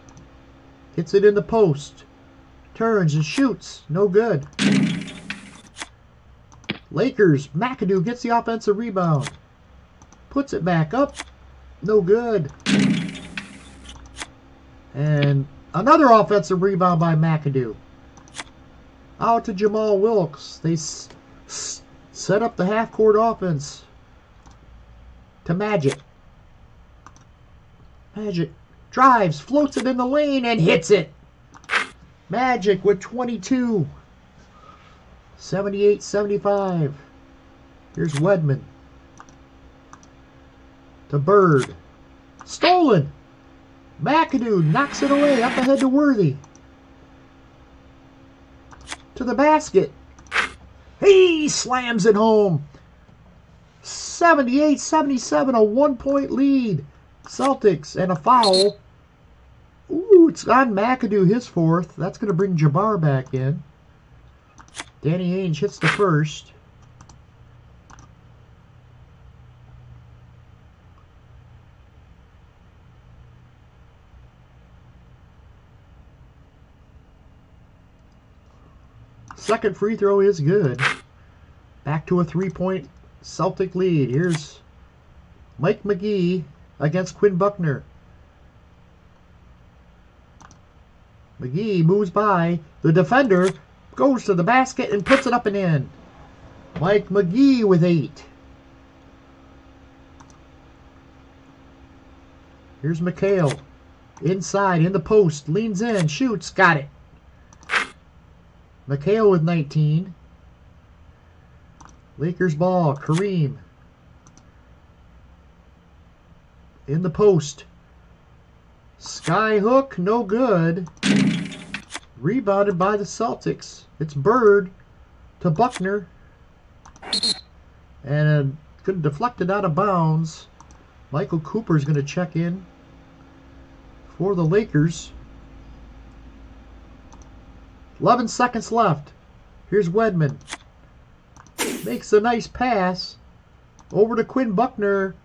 [SPEAKER 1] Hits it in the post. Turns and shoots. No good. Lakers. McAdoo gets the offensive rebound. Puts it back up. No good. And another offensive rebound by McAdoo. Out to Jamal Wilkes. They set up the half court offense to Magic. Magic drives, floats it in the lane, and hits it. Magic with 22. 78 75. Here's Wedman. To Bird. Stolen. McAdoo knocks it away up ahead to Worthy. To the basket. He slams it home. 78 77, a one point lead. Celtics and a foul. Ooh, it's on McAdoo, his fourth. That's going to bring Jabbar back in. Danny Ainge hits the first. Second free throw is good. Back to a three-point Celtic lead. Here's Mike McGee against Quinn Buckner. McGee moves by. The defender goes to the basket and puts it up and in. Mike McGee with eight. Here's McHale. Inside, in the post, leans in, shoots, got it. McHale with 19. Lakers ball, Kareem. In the post. Sky hook, no good. Rebounded by the Celtics. It's Bird to Buckner. And uh, deflected out of bounds. Michael Cooper is going to check in for the Lakers. 11 seconds left. Here's Wedman. Makes a nice pass. Over to Quinn Buckner.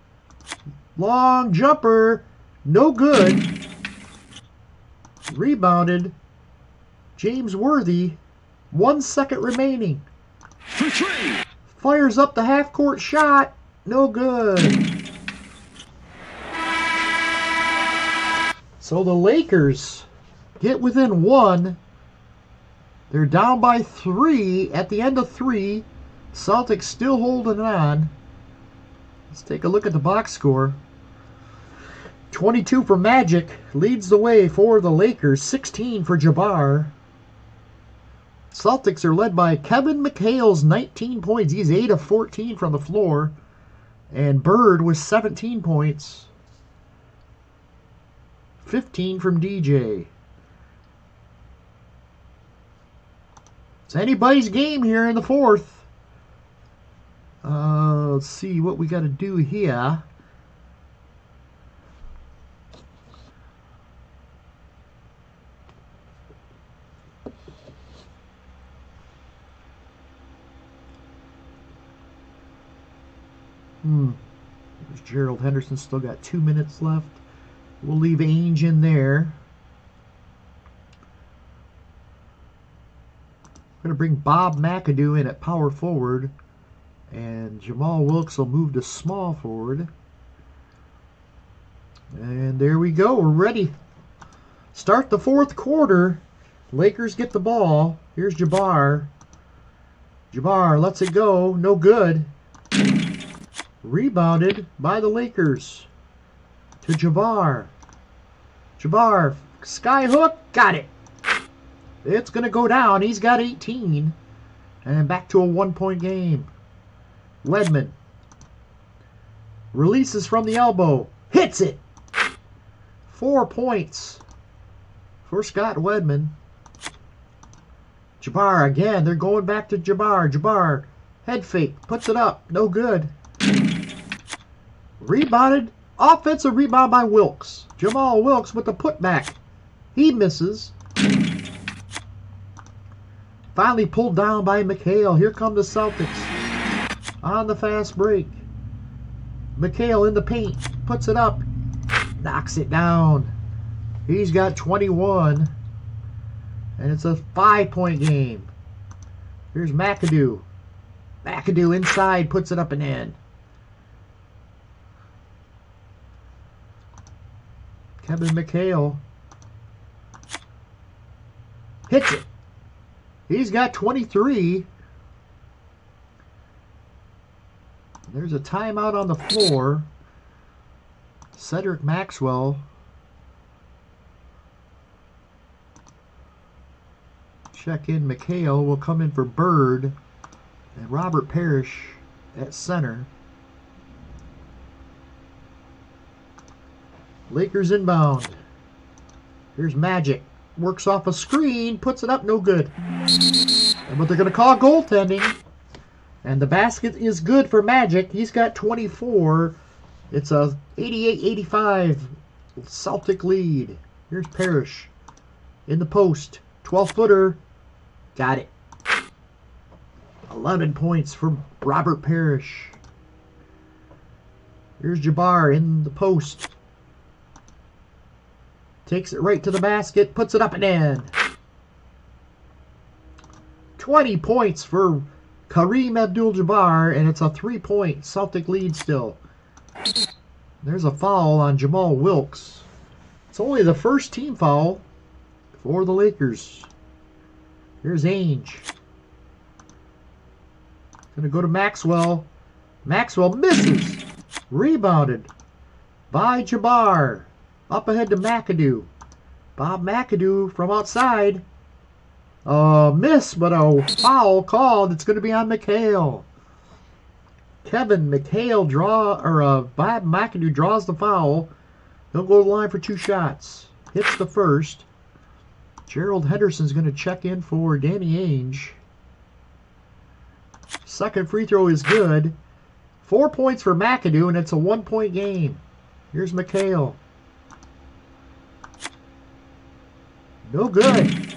[SPEAKER 1] Long jumper. No good. Rebounded James Worthy, one second remaining. Fires up the half court shot. No good. So the Lakers get within one. They're down by three at the end of three. Celtics still holding on. Let's take a look at the box score. 22 for Magic leads the way for the Lakers. 16 for Jabbar. Celtics are led by Kevin McHale's 19 points. He's 8 of 14 from the floor. And Bird with 17 points. 15 from DJ. It's anybody's game here in the fourth. Uh, let's see what we got to do here. Hmm. There's Henderson still got two minutes left. We'll leave Ainge in there. We're going to bring Bob McAdoo in at power forward. And Jamal Wilkes will move to small forward. And there we go. We're ready. Start the fourth quarter. Lakers get the ball. Here's Jabbar. Jabbar lets it go. No good. Rebounded by the Lakers to Jabbar. Jabbar, skyhook, got it. It's going to go down. He's got 18. And back to a one-point game. Wedman releases from the elbow. Hits it. Four points for Scott Wedman. Jabbar again. They're going back to Jabbar. Jabbar head fake. Puts it up. No good. Rebounded. Offensive rebound by Wilkes. Jamal Wilkes with the putback. He misses. Finally pulled down by McHale. Here come the Celtics. On the fast break. McHale in the paint. Puts it up. Knocks it down. He's got 21. And it's a five-point game. Here's McAdoo. McAdoo inside. Puts it up and in. Kevin McHale hits it. He's got 23. There's a timeout on the floor. Cedric Maxwell. Check in. McHale will come in for Bird. And Robert Parish at center. Lakers inbound. Here's Magic. Works off a screen, puts it up, no good. And what they're going to call goaltending. And the basket is good for Magic. He's got 24. It's a 88-85 Celtic lead. Here's Parish in the post. 12-footer. Got it. 11 points for Robert Parish. Here's Jabbar in the post. Takes it right to the basket, puts it up and in. 20 points for Kareem Abdul-Jabbar, and it's a three-point Celtic lead still. There's a foul on Jamal Wilkes. It's only the first team foul for the Lakers. Here's Ainge. Gonna go to Maxwell. Maxwell misses. Rebounded by Jabbar. Up ahead to McAdoo. Bob McAdoo from outside. Uh, miss, but a foul called. It's going to be on McHale. Kevin McHale draw, or uh, Bob McAdoo draws the foul. He'll go to the line for two shots. Hits the first. Gerald Henderson's going to check in for Danny Ainge. Second free throw is good. Four points for McAdoo, and it's a one-point game. Here's McHale. No good.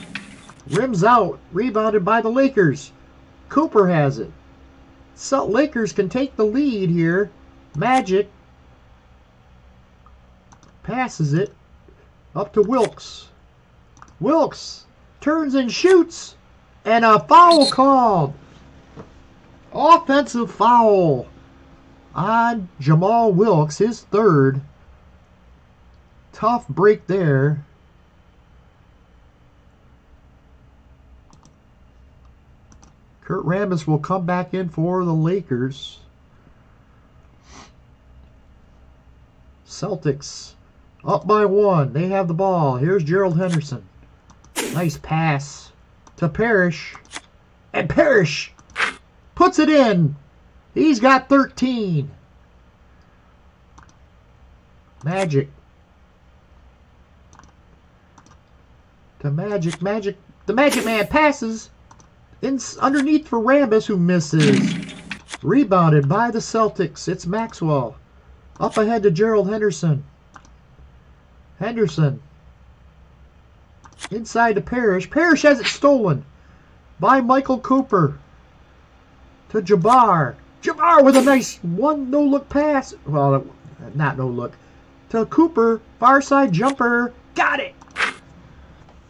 [SPEAKER 1] Rims out. Rebounded by the Lakers. Cooper has it. So Lakers can take the lead here. Magic passes it up to Wilkes. Wilkes turns and shoots. And a foul called. Offensive foul on Jamal Wilkes, his third. Tough break there. Kurt Rambis will come back in for the Lakers. Celtics up by one. They have the ball. Here's Gerald Henderson. Nice pass to Parish. And Parish puts it in. He's got 13. Magic. To Magic. Magic. The Magic Man passes. In, underneath for Rambis, who misses. Rebounded by the Celtics. It's Maxwell. Up ahead to Gerald Henderson. Henderson. Inside to Parish. Parish has it stolen by Michael Cooper. To Jabbar. Jabbar with a nice one no-look pass. Well, not no-look. To Cooper. Far side jumper. Got it.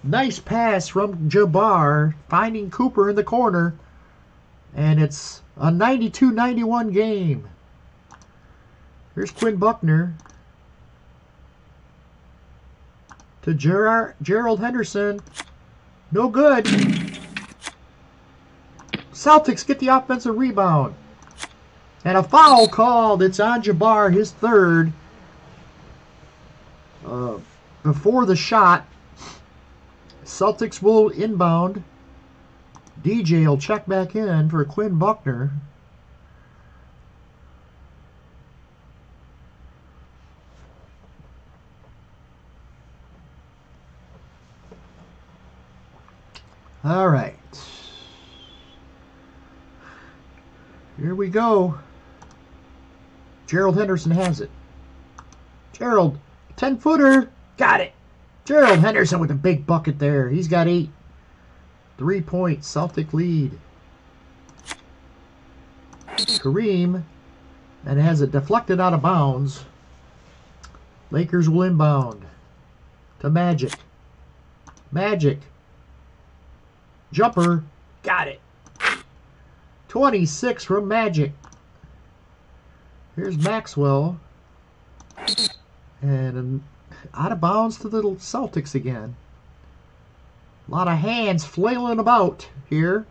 [SPEAKER 1] Nice pass from Jabbar, finding Cooper in the corner. And it's a 92-91 game. Here's Quinn Buckner. To Gerard, Gerald Henderson. No good. Celtics get the offensive rebound. And a foul called. It's on Jabbar, his third. Uh, before the shot. Celtics will inbound. DJ will check back in for Quinn Buckner. All right. Here we go. Gerald Henderson has it. Gerald, 10 footer. Got it. Gerald Henderson with a big bucket there. He's got eight. Three points. Celtic lead. Kareem. And has it deflected out of bounds. Lakers will inbound. To Magic. Magic. Jumper. Got it. 26 from Magic. Here's Maxwell. And out of bounds to the Celtics again. A lot of hands flailing about here.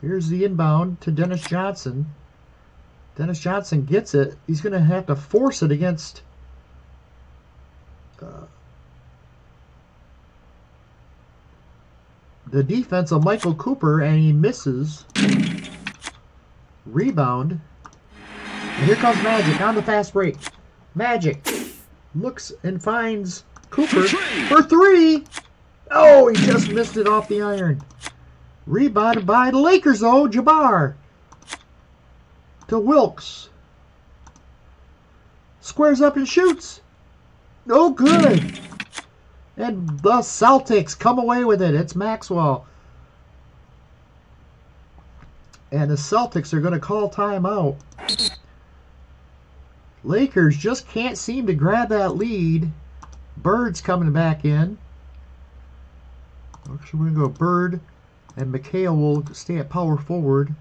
[SPEAKER 1] Here's the inbound to Dennis Johnson. Dennis Johnson gets it. He's going to have to force it against uh, the defense of Michael Cooper, and he misses. Rebound. And here comes Magic on the fast break. Magic looks and finds Cooper for three. Oh, he just missed it off the iron. Rebounded by the Lakers, though. Jabbar to Wilkes. Squares up and shoots. No good. And the Celtics come away with it. It's Maxwell. And the Celtics are going to call timeout. Lakers just can't seem to grab that lead. Bird's coming back in. Actually, we're going to go Bird and McHale will stay at power forward.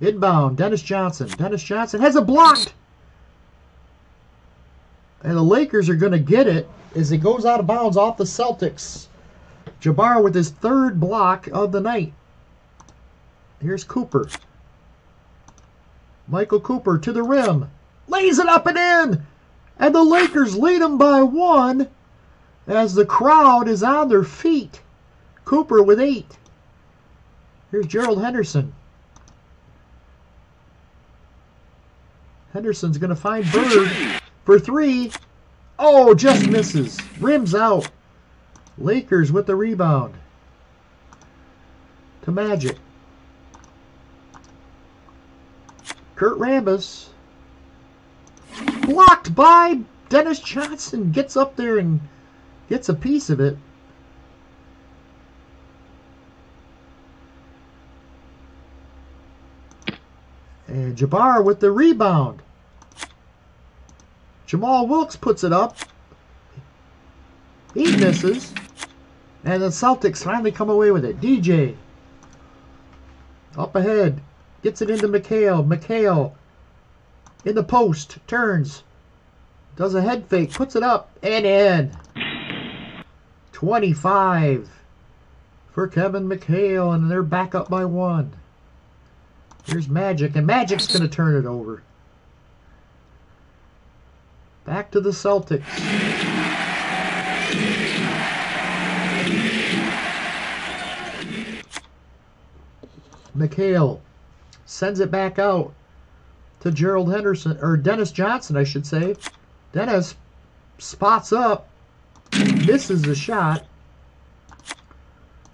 [SPEAKER 1] Inbound, Dennis Johnson. Dennis Johnson has it blocked. And the Lakers are going to get it as it goes out of bounds off the Celtics. Jabbar with his third block of the night. Here's Cooper. Michael Cooper to the rim. Lays it up and in. And the Lakers lead them by one as the crowd is on their feet. Cooper with eight. Here's Gerald Henderson. Henderson's going to find Bird for three. Oh, just misses. Rims out. Lakers with the rebound. To Magic. Kurt Rambis. Blocked by Dennis Johnson. Gets up there and gets a piece of it. And Jabbar with the rebound. Jamal Wilkes puts it up. He misses. And the Celtics finally come away with it. DJ. Up ahead. Gets it into McHale. McHale. In the post. Turns. Does a head fake. Puts it up. And in. 25 for Kevin McHale. And they're back up by one. Here's Magic. And Magic's going to turn it over. Back to the Celtics. McHale sends it back out to Gerald Henderson, or Dennis Johnson, I should say. Dennis spots up, misses the shot.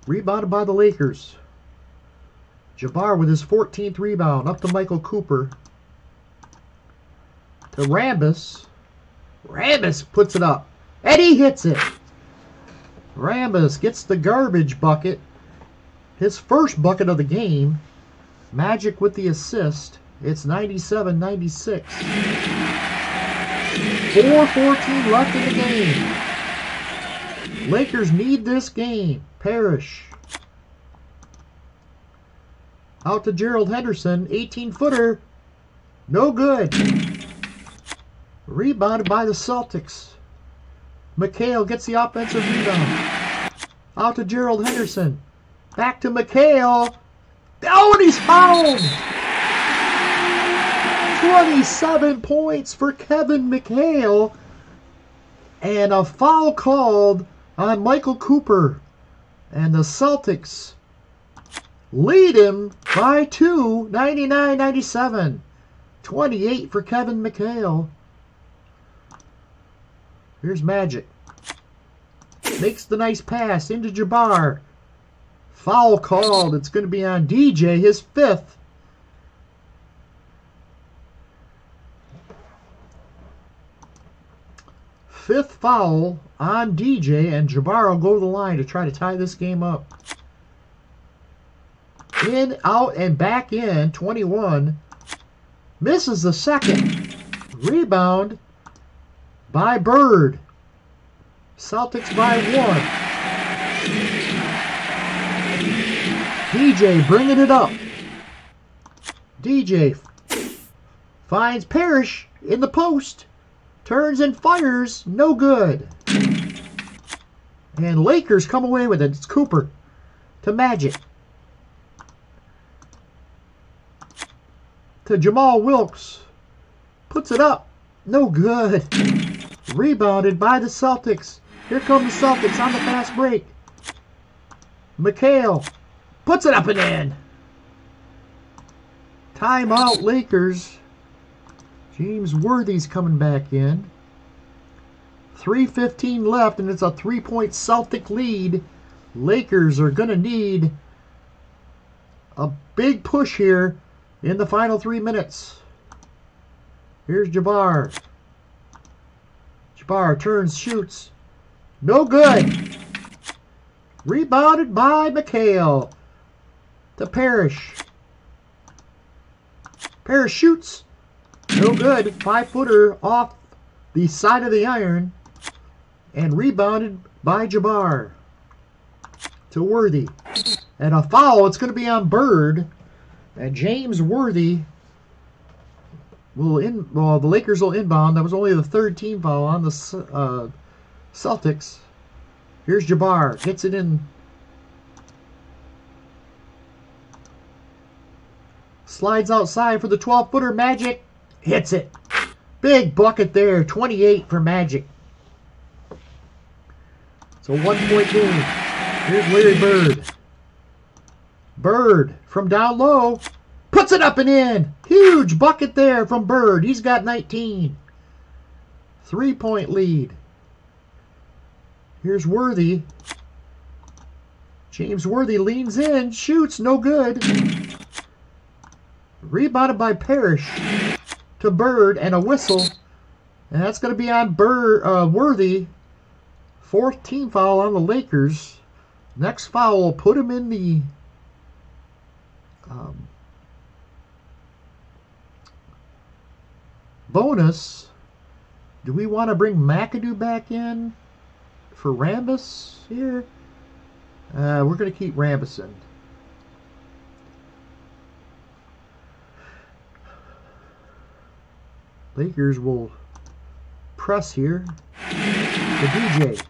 [SPEAKER 1] Rebounded by the Lakers. Jabbar with his 14th rebound, up to Michael Cooper. To Rambis. Rambis puts it up. Eddie hits it. Rambis gets the garbage bucket. His first bucket of the game. Magic with the assist. It's 97-96. 4-14 left in the game. Lakers need this game. Parish. Out to Gerald Henderson. 18-footer. No good. Rebounded by the Celtics. McHale gets the offensive rebound. Out to Gerald Henderson. Back to McHale. Oh, and he's fouled! 27 points for Kevin McHale. And a foul called on Michael Cooper. And the Celtics lead him by two, 99-97. 28 for Kevin McHale. Here's Magic. Makes the nice pass into Jabbar. Foul called. It's going to be on DJ, his fifth. Fifth foul on DJ, and Jabbar will go to the line to try to tie this game up. In, out, and back in, 21. Misses the second. Rebound by Bird. Celtics by one. DJ bringing it up. DJ Finds Parish in the post. Turns and fires. No good. And Lakers come away with it. It's Cooper to Magic. To Jamal Wilkes. Puts it up. No good. Rebounded by the Celtics. Here come the Celtics on the fast break. McHale puts it up and in. Timeout Lakers. James Worthy's coming back in. 3.15 left, and it's a three point Celtic lead. Lakers are going to need a big push here in the final three minutes. Here's Jabbar. Jabbar turns, shoots. No good. Rebounded by McHale. To Parish. Parish shoots. No good. Five footer off the side of the iron. And rebounded by Jabbar. To Worthy. And a foul. It's going to be on Bird. And James Worthy will in. Well, the Lakers will inbound. That was only the third team foul on the uh, Celtics. Here's Jabbar. Gets it in. Slides outside for the 12 footer. Magic hits it. Big bucket there. 28 for Magic. It's a one point game. Here's Larry Bird. Bird from down low. Puts it up and in. Huge bucket there from Bird. He's got 19. Three point lead. Here's Worthy. James Worthy leans in, shoots, no good. Rebounded by Parish to Bird and a whistle. And that's going to be on Bird, uh, Worthy. Fourth team foul on the Lakers. Next foul will put him in the um, bonus. Do we want to bring McAdoo back in? for Rambis here. Uh, we're going to keep Rambis on. Lakers will press here. The DJ.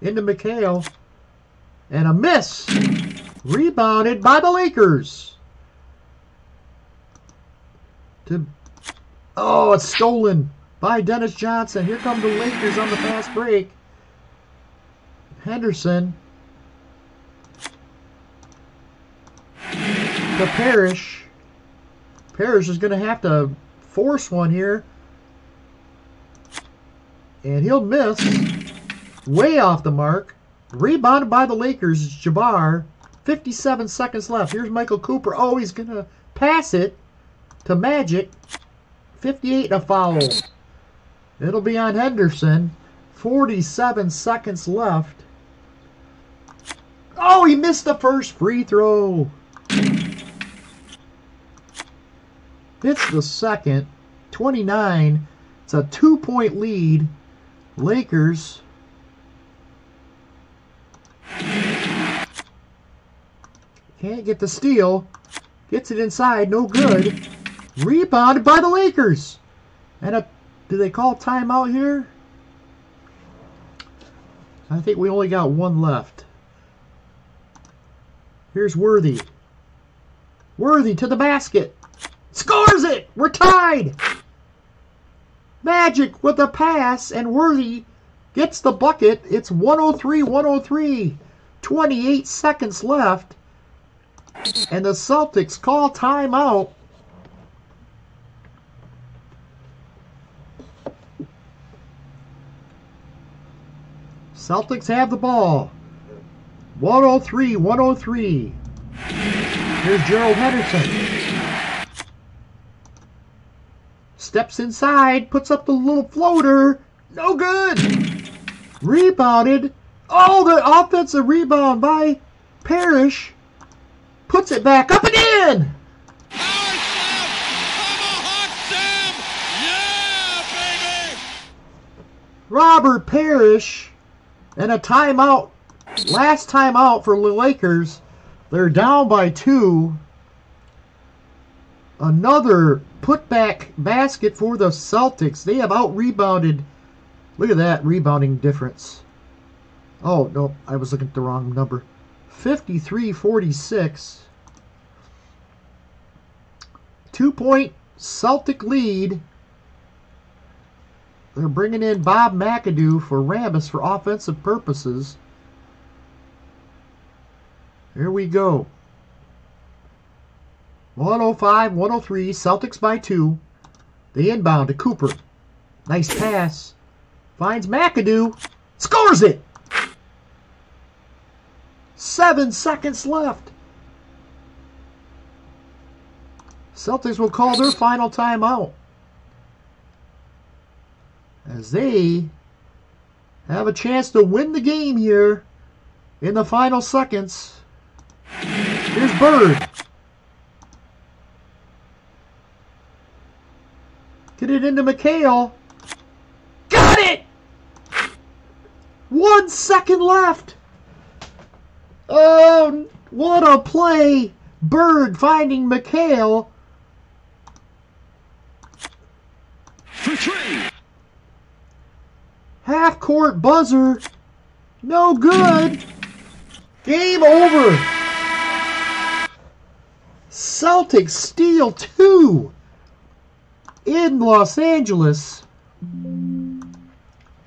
[SPEAKER 1] Into McHale. And a miss. Rebounded by the Lakers. To Oh, it's stolen by Dennis Johnson. Here come the Lakers on the fast break. Henderson. To Parish. Parish is going to have to force one here. And he'll miss. Way off the mark. Rebounded by the Lakers. Jabbar. 57 seconds left. Here's Michael Cooper. Oh, he's going to pass it to Magic. 58 a foul. It'll be on Henderson. 47 seconds left. Oh, he missed the first free throw. It's the second. 29. It's a two point lead. Lakers. Can't get the steal. Gets it inside. No good. Rebounded by the Lakers. And a do they call timeout here? I think we only got one left. Here's Worthy. Worthy to the basket. Scores it! We're tied! Magic with a pass, and Worthy gets the bucket. It's 103 103. 28 seconds left. And the Celtics call timeout. Celtics have the ball. 103 103. Here's Gerald Henderson. Steps inside, puts up the little floater. No good. Rebounded. Oh, the offensive rebound by Parish. Puts it back up and in. Robert Parish and a timeout. Last timeout for the Lakers. They're down by two. Another putback basket for the Celtics. They have out rebounded. Look at that rebounding difference. Oh, no, I was looking at the wrong number. 53 46. Two point Celtic lead. They're bringing in Bob McAdoo for Rambis for offensive purposes. Here we go. 105, 103, Celtics by two. The inbound to Cooper. Nice pass. Finds McAdoo. Scores it! Seven seconds left. Celtics will call their final timeout. As they have a chance to win the game here in the final seconds. Here's Bird. Get it into McHale. Got it! One second left. Oh, what a play. Bird finding McHale.
[SPEAKER 2] For three.
[SPEAKER 1] Half court buzzer. No good. Game over. Celtics steal two in Los Angeles.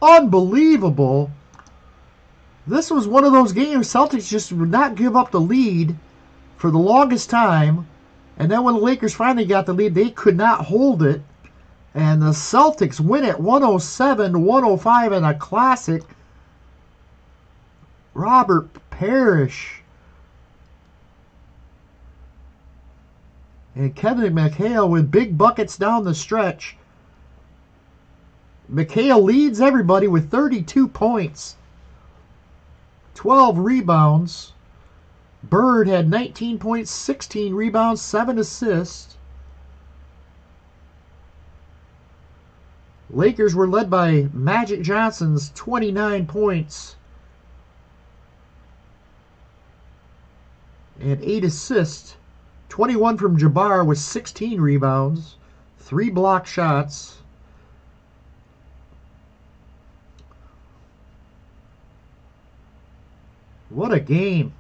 [SPEAKER 1] Unbelievable. This was one of those games Celtics just would not give up the lead for the longest time. And then when the Lakers finally got the lead, they could not hold it. And the Celtics win it 107 105 in a classic. Robert Parish. And Kevin McHale with big buckets down the stretch. McHale leads everybody with 32 points, 12 rebounds. Bird had 19 points, 16 rebounds, 7 assists. Lakers were led by Magic Johnson's 29 points and 8 assists. 21 from Jabbar with 16 rebounds, 3 block shots. What a game.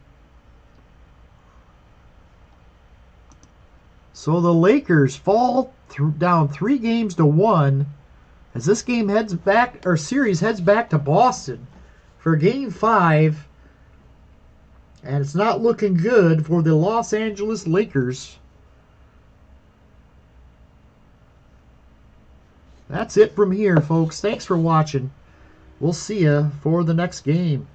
[SPEAKER 1] So the Lakers fall th- down three games to one as this game heads back, or series heads back to Boston for game five. And it's not looking good for the Los Angeles Lakers. That's it from here, folks. Thanks for watching. We'll see you for the next game.